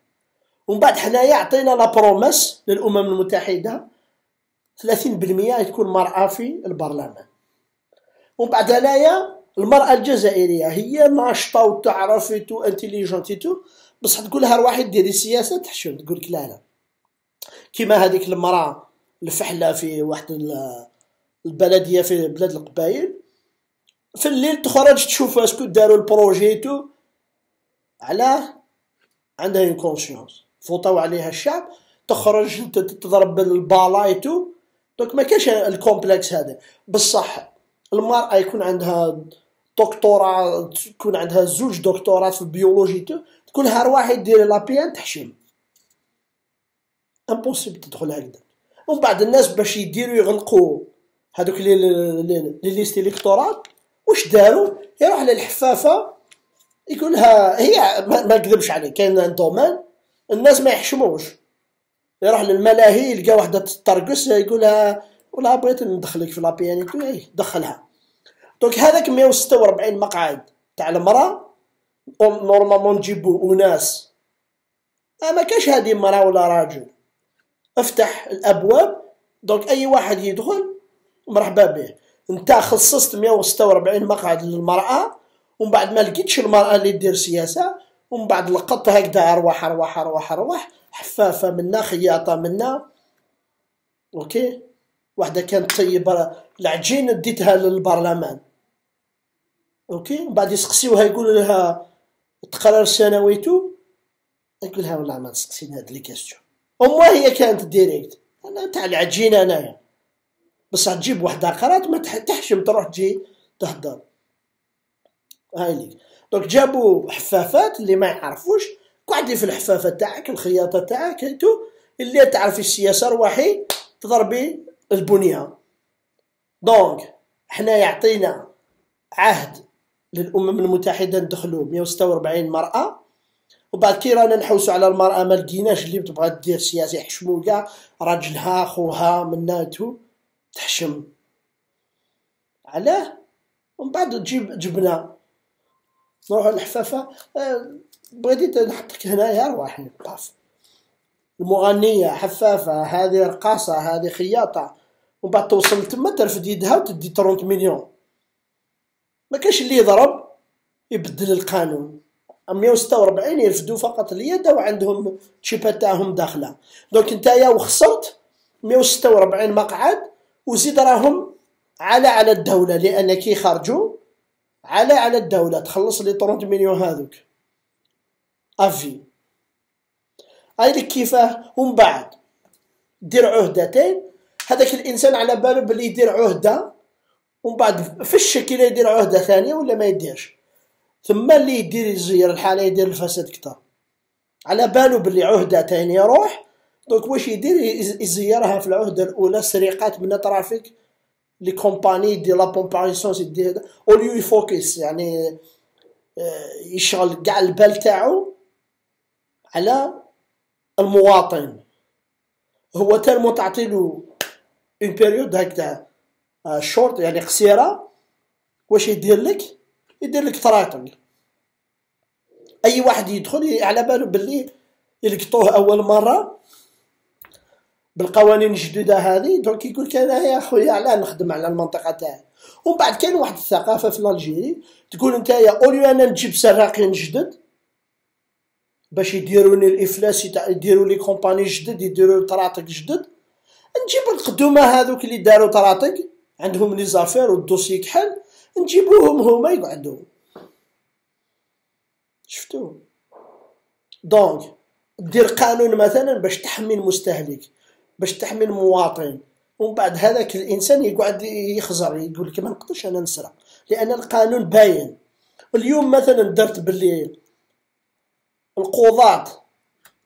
ومن بعد حنايا عطينا la promesse للأمم المتحدة 30% تكون مرأة في البرلمان. ومن بعد هنايا المرأة الجزائرية هي ناشطة وتعرف tout intelligente tout بصح تقول لها روحي ديري سياسة تحشم تقول لك لا لا. كيما هذيك المرأة الفحلة في واحد البلدية في بلاد القبايل في الليل تخرج تشوف est-ce que داروا ال projet tout. علاه عندها une conscience فوطاو عليها الشعب. تخرج تضرب البالا et tout donc ما كاش ال complexe هذا. بصح المرأة يكون عندها دكتوراه تكون عندها زوج دكتورات في ال biologie tout. تكون ها واحد دير l'APN تحشم impossible تدخل هكذا ومن بعد الناس باش يديروا يغلقوا هذوك les les listes électorales واش داروا؟ يروح للحفافة يقول لها هي ما نكذبش عليه كاين des moments الناس ما يحشموش. يروح للملاهي يلقى وحدة تطرقس يقول لها ولا بغيت ندخلك في l'APN تقول إيه دخلها. donc هذاك 146 مقعد تاع المرأة normalement نجيبو أناس. ما كاش هذه مرأة ولا راجل. افتح الابواب donc اي واحد يدخل مرحبا به. انت خصصت 146 مقعد للمرأة ومن بعد ما لقيتش المرأة اللي دير سياسة ومن بعد لقطت هكذا أرواح أرواح أرواح أرواح حفافة منا خياطة منا. OK؟ واحدة كانت طيبة العجين ديتها للبرلمان. OK؟ ومن بعد يسقسيوها يقولوا لها تقرر سنويتو يقول لها والله ما تسقسيني هاد les questions. أمها هي كانت direct أنا تاع العجين أنايا بصح تجيب وحده قرات ما تحشم تروح تجي تهدر هاي ليك donc جابوا حفافات اللي ما يعرفوش. قعدي في الحفافة تاعك الخياطة تاعك انتو اللي تعرفي السياسة روحي تضربي البنية. donc حنا يعطينا عهد للأمم المتحدة ندخلوا 146 مرأة. وبعد كي رانا نحوسو على المرأة ما لقيناش اللي تبغى دير سياسي حشموقه راجلها خوها مناتو تحشم. علاه؟ ومن بعد تجيب جبنه نروحو للحفافة. أه بغيتي نحطك هنايا رواحي باف المغنية حفافة هذه رقاصة هذه خياطة. ومن بعد توصل تما ترفد يدها وتدي 30 مليون. ما كاش اللي يضرب يبدل القانون. 146 يرفدوا فقط اليد وعندهم تشيبات تاعهم داخلة. donc نتايا وخسرت 146 مقعد وزيد راهم على على الدولة لأن كي خرجوا على على الدولة. تخلص لي 30 مليون هذوك. à vie. هاي كيفاه ومن بعد دير عهدتين. هذاك الإنسان على باله بلي يدير عهدة ومن بعد في الشكل يدير عهدة ثانية ولا ما يديرش؟ ثم اللي يدير يزير الحالة يدير الفساد كتر على بالو بلي عهدة ثانية يروح دونك واش يدير؟ يزيرها في العهدة الأولى سرقات من ترافيك لي كومباني دي لا بومباريسون يدير اوليو يفوكس يعني آه، يشغل كاع البال تاعو على المواطن. هو tellement تعطيلو une période هكذا courte يعني قصيرة. واش يدير لك؟ يدير لك تراطل أي واحد يدخل على باله باللي يلقطوه أول مرة. بالقوانين الجديدة هذه donc يقول لك أنا يا خويا علاه نخدم على المنطقة تاعي. ومن بعد كاين واحد الثقافة في l'Algérie تقول أنت يا au lieu أنا نجيب سراقين جدد باش يديروني الإفلاس يديروا les compagnies جدد يديروا طراطق جدد. نجيب القدومة هذوك اللي داروا طراطق عندهم les affaires وال dossier كحل. نجيبوهم هما يقعدوا. شفتو؟ donc دير قانون مثلا باش تحمي المستهلك باش تحمي المواطن. ومن بعد هذاك الإنسان يقعد يخزر يقول لك ما نقدرش أنا نسرق لأن القانون باين. اليوم مثلا درت باللي القضاة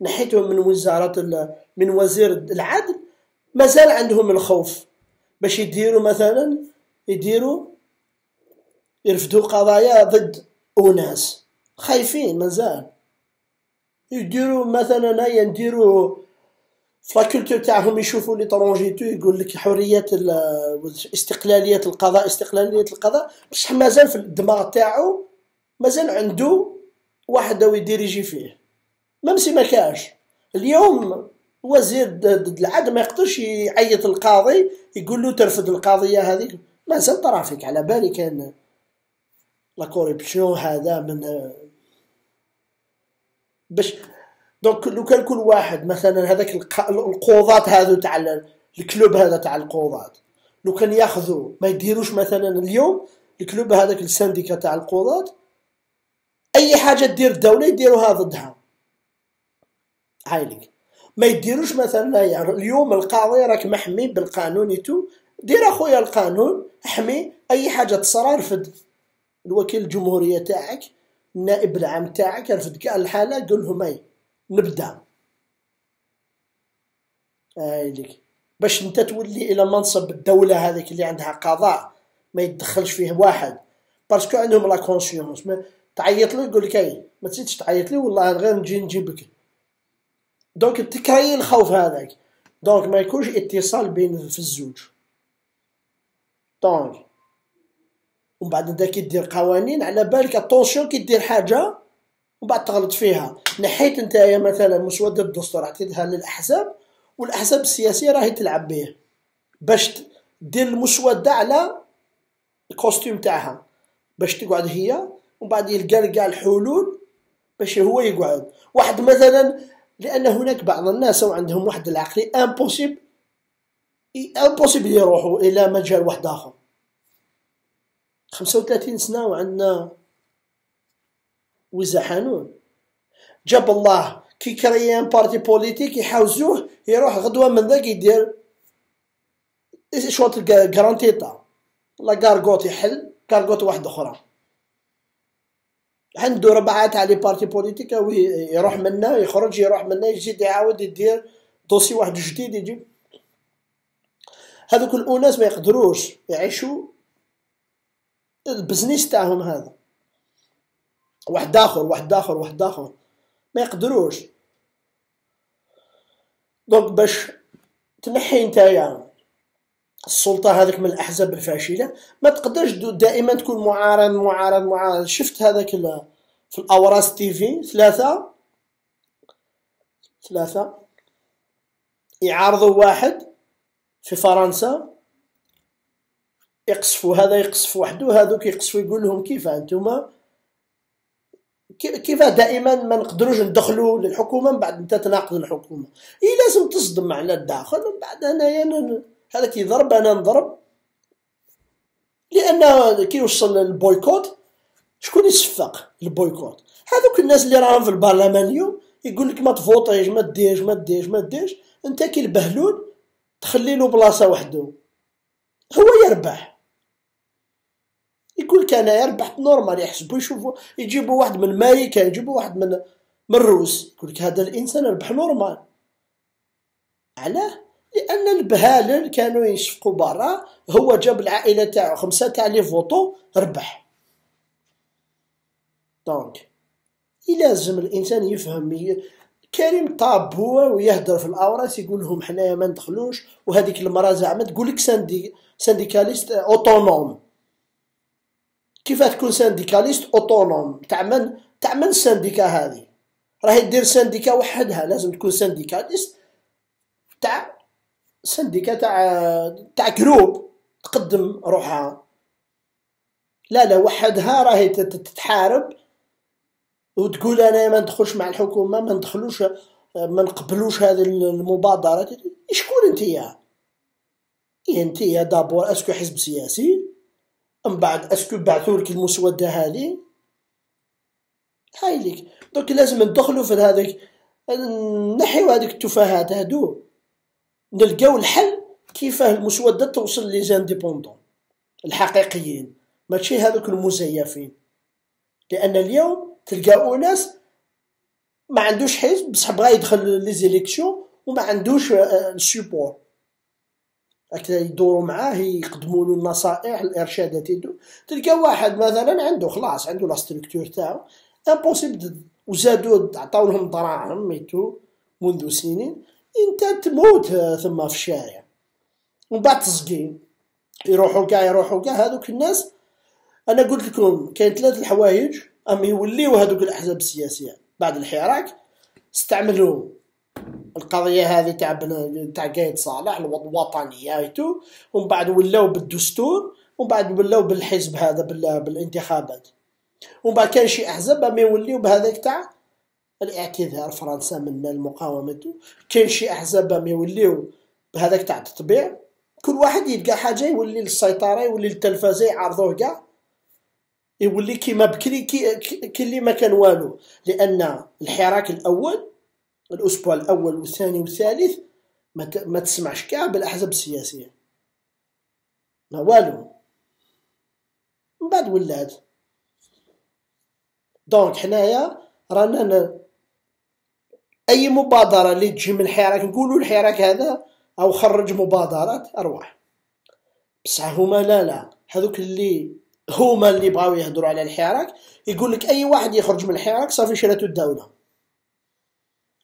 نحيتهم من وزارة من وزير العدل مازال عندهم الخوف. باش يديروا مثلا يديروا يرفدوا قضايا ضد أناس خايفين مازال. يديروا مثلا هيا نديروا فلاكولتور تاعهم يشوفوا لي طرونجيتو يقول لك حرية استقلالية القضاء استقلالية القضاء. بصح مازال في الدماغ تاعو مازال عنده واحد يدير يجي فيه. ممسي ما كاش. اليوم وزير العدل ما يقدرش يعيط القاضي يقول له ترفض القضية هذيك مازال طرافيك على بالي كان la corruption هذا من باش donc لو كان كل واحد مثلا هذاك القضاة هذو تاع ال club هذا تاع القضاة لو كان ياخذوا ما يديروش مثلا اليوم ال club هذاك ال syndicat تاع القضاة أي حاجة دير الدولة يديروها ضدها. هايلك ما يديروش مثلا يعني اليوم القاضي راك محمي بالقانون يتو دير أخويا القانون احمي أي حاجة تصرى رفد الوكيل الجمهورية تاعك النائب العام تاعك رفد كاع الحالة قول لهم أي نبدأ. هايلك باش أنت تولي إلى منصب الدولة هذيك اللي عندها قضاء ما يتدخلش فيه واحد. parce que عندهم la conscience تعيط له يقول لك أي ما تزيدش تعيط لي والله غير نجي نجيبك. donc تكرهي الخوف هذاك. donc ما يكونش اتصال بين في الزوج. donc ومن بعد انت كي دير قوانين على بالك attention كي دير حاجة؟ ومن بعد تغلط فيها. نحيت انت مثلا مسودة الدستور عطيتها للأحزاب والأحزاب السياسية راهي تلعب به باش دير المسودة على ال costume تاعها. باش تقعد هي ومن بعد يلقى كاع الحلول باش هو يقعد. واحد مثلا لأن هناك بعض الناس عندهم واحد العقلي امبوسيبل امبوسيبل يروحوا إلى مجال واحد آخر. 35 سنة وعندنا وزا حانون. جاب الله كي كريان بارتي بوليتيك يحاوزوه يروح غدوة من ذاك يدير شوط الكارانتيتا لا كارغوت يحل كارغوت واحدة أخرى. عنده ربعات على parti politique يروح منا يخرج يروح منا يزيد يعاود يدير dossier واحد جديد يجي هذوك الاناس ما يقدروش يعيشوا ال business تاعهم هذا. واحد آخر واحد آخر واحد آخر. ما يقدروش. donc باش تنحي نتايا السلطة هذيك من الأحزاب الفاشلة ما تقدرش دائما تكون معارض معارض معارض. شفت هذاك في الأوراس تيفي ثلاثة. ثلاثة. يعارضوا واحد في فرنسا. يقصفوا هذا يقصف وحده هذوك يقصفوا يقول لهم كيف أنتم كيف دائما ما نقدروش ندخلوا للحكومة من بعد أنت تناقض الحكومة. اي لازم تصدم معنا الداخل من بعد انايا هذا كيضرب أنا نضرب. لأن كي يوصل ال boycott شكون يصفق ال boycott؟ هذوك الناس اللي راهم في البرلمان اليوم يقول لك ما تفوطيش ما ديش ما ديش ما ديش أنت كي البهلول تخلي له بلاصة وحده. هو يربح. يقول لك أنا ربحت normal يحسبوا يشوفوا يجيبوا واحد من أمريكا يجيبوا واحد من من الروس يقول لك هذا الإنسان ربح normal. علاه؟ لأن البهالل كانوا يصفقوا برا هو جاب العائلة تاعو خمسة تاع les votes ربح. donc لازم الإنسان يفهم كريم طابو ويهدر في الأوراس يقول لهم حنايا ما ندخلوش وهذيك المراه زعما تقول لك syndi syndicaliste autonome. كيف تكون syndicaliste autonome؟ تاع من تاع من ال syndicat هذه. راهي دير syndicat وحدها لازم تكون syndicaliste تاع syndicat تاع تاع groupe تقدم روحها. لا لا وحدها راهي تتحارب وتقول أنا ما ندخلش مع الحكومة ما ندخلوش ما نقبلوش هذه المبادرات شكون أنت يا؟ أنت يا d'abord؟ est-ce que حزب سياسي؟ من بعد est-ce que بعثوا لك المسودة هذه؟ هاي ليك. donc لازم ندخلوا في هذاك نحيو هذيك التفاهات هادو. نلقاو الحل كيفاه المسودة توصل les indépendants الحقيقيين. ماشي هذوك المزيفين. لأن اليوم تلقاو ناس ما عندوش حزب بصح بغا يدخل les élections وما عندوش ال support هكذا يدوروا معاه يقدموا له النصائح الإرشادات يدو. تلقى واحد مثلا عنده خلاص عنده لا ستركتور تاعو امبوسيبل وزادوا عطاو لهم دراهم ميتو منذ سنين. إنت تموت ثم في الشارع. ومن بعد تسقين يروحوا كاع يروحوا كاع. هذوك الناس أنا قلت لكم كاين ثلاث الحوايج ام يوليو هذوك الأحزاب السياسية. بعد الحراك استعملوا القضية هذه تاع تاع قايد صالح الوطنية ومن بعد ولاو بالدستور ومن بعد ولاو بالحزب هذا بالانتخابات. ومن بعد كان شي أحزاب ما يوليو بهذاك تاع الاعتذار فرنسا من المقاومة. كاين شي أحزاب ما يوليو بهذاك تاع التطبيع. كل واحد يلقى حاجة يولي للسيطرة يولي للتلفازه يعرضوه كاع. يولي كيما بكري كي, كي اللي ما كان والو. لأن الحراك الأول الأسبوع الأول والثاني والثالث ما, ما تسمعش كاع بالأحزاب السياسية. ما والو. من بعد ولات. دونك حنايا رانا أي مبادرة اللي تجي من الحراك نقولوا الحراك هذا أو خرج مبادرات أرواح. بصح هما لا لا. هذوك اللي هما اللي بغاو يهضروا على الحراك يقول لك أي واحد يخرج من الحراك صافي شراتو الدولة.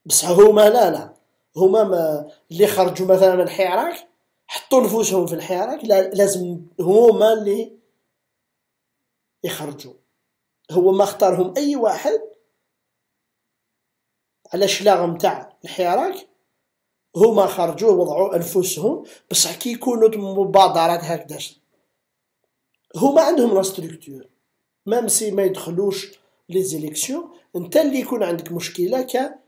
بصح هما لا لا هما ما اللي خرجوا مثلا من الحراك حطوا نفوسهم في الحراك لازم هما اللي يخرجوا. هو ما اختارهم أي واحد على شلاغ تاع الحراك هما خرجوا وضعوا أنفسهم بصح كي يكونوا مبادرات هكذا هما عندهم la structure même si ما يدخلوش les élections أنت اللي يكون عندك مشكلة ك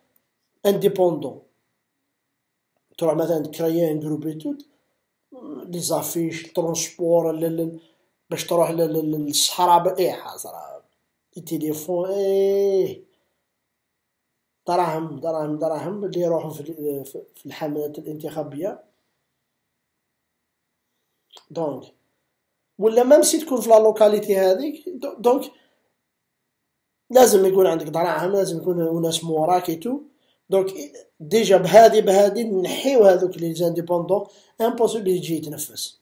indépendant تروح مثلا تكريي un groupe et tout les affiches transport باش تروح للصحراء إيه حاضر التليفون إيه. دراهم دراهم دراهم اللي يروحوا في الحملات الانتخابية. donc ولا même si تكون في la localité هذيك. donc لازم يكون عندك دراهم لازم يكون ناس موراك tout donc déjà بهادي بهادي نحيو هذوك les indépendants. impossible يجي يتنفس.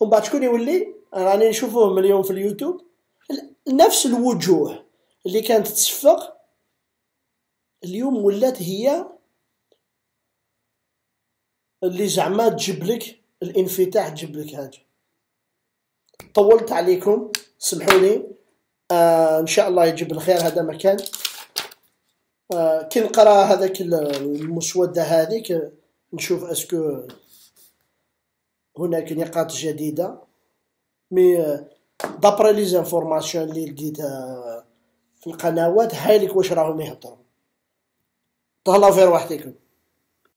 ومن بعد شكون يولي؟ راني نشوفوهم اليوم في اليوتيوب. نفس الوجوه اللي كانت تصفق اليوم ولات هي اللي زعما تجيب لك الانفتاح تجيب لك هذا طولت عليكم سمحوا لي آه إن شاء الله يجيب الخير هذا مكان كي نقرا هذاك المسوده هذيك نشوف est-ce que هناك نقاط جديدة. mais d'après les informations اللي لقيتها في القنوات هايلك واش راهم يهضروا. تهلاو في رواحتكم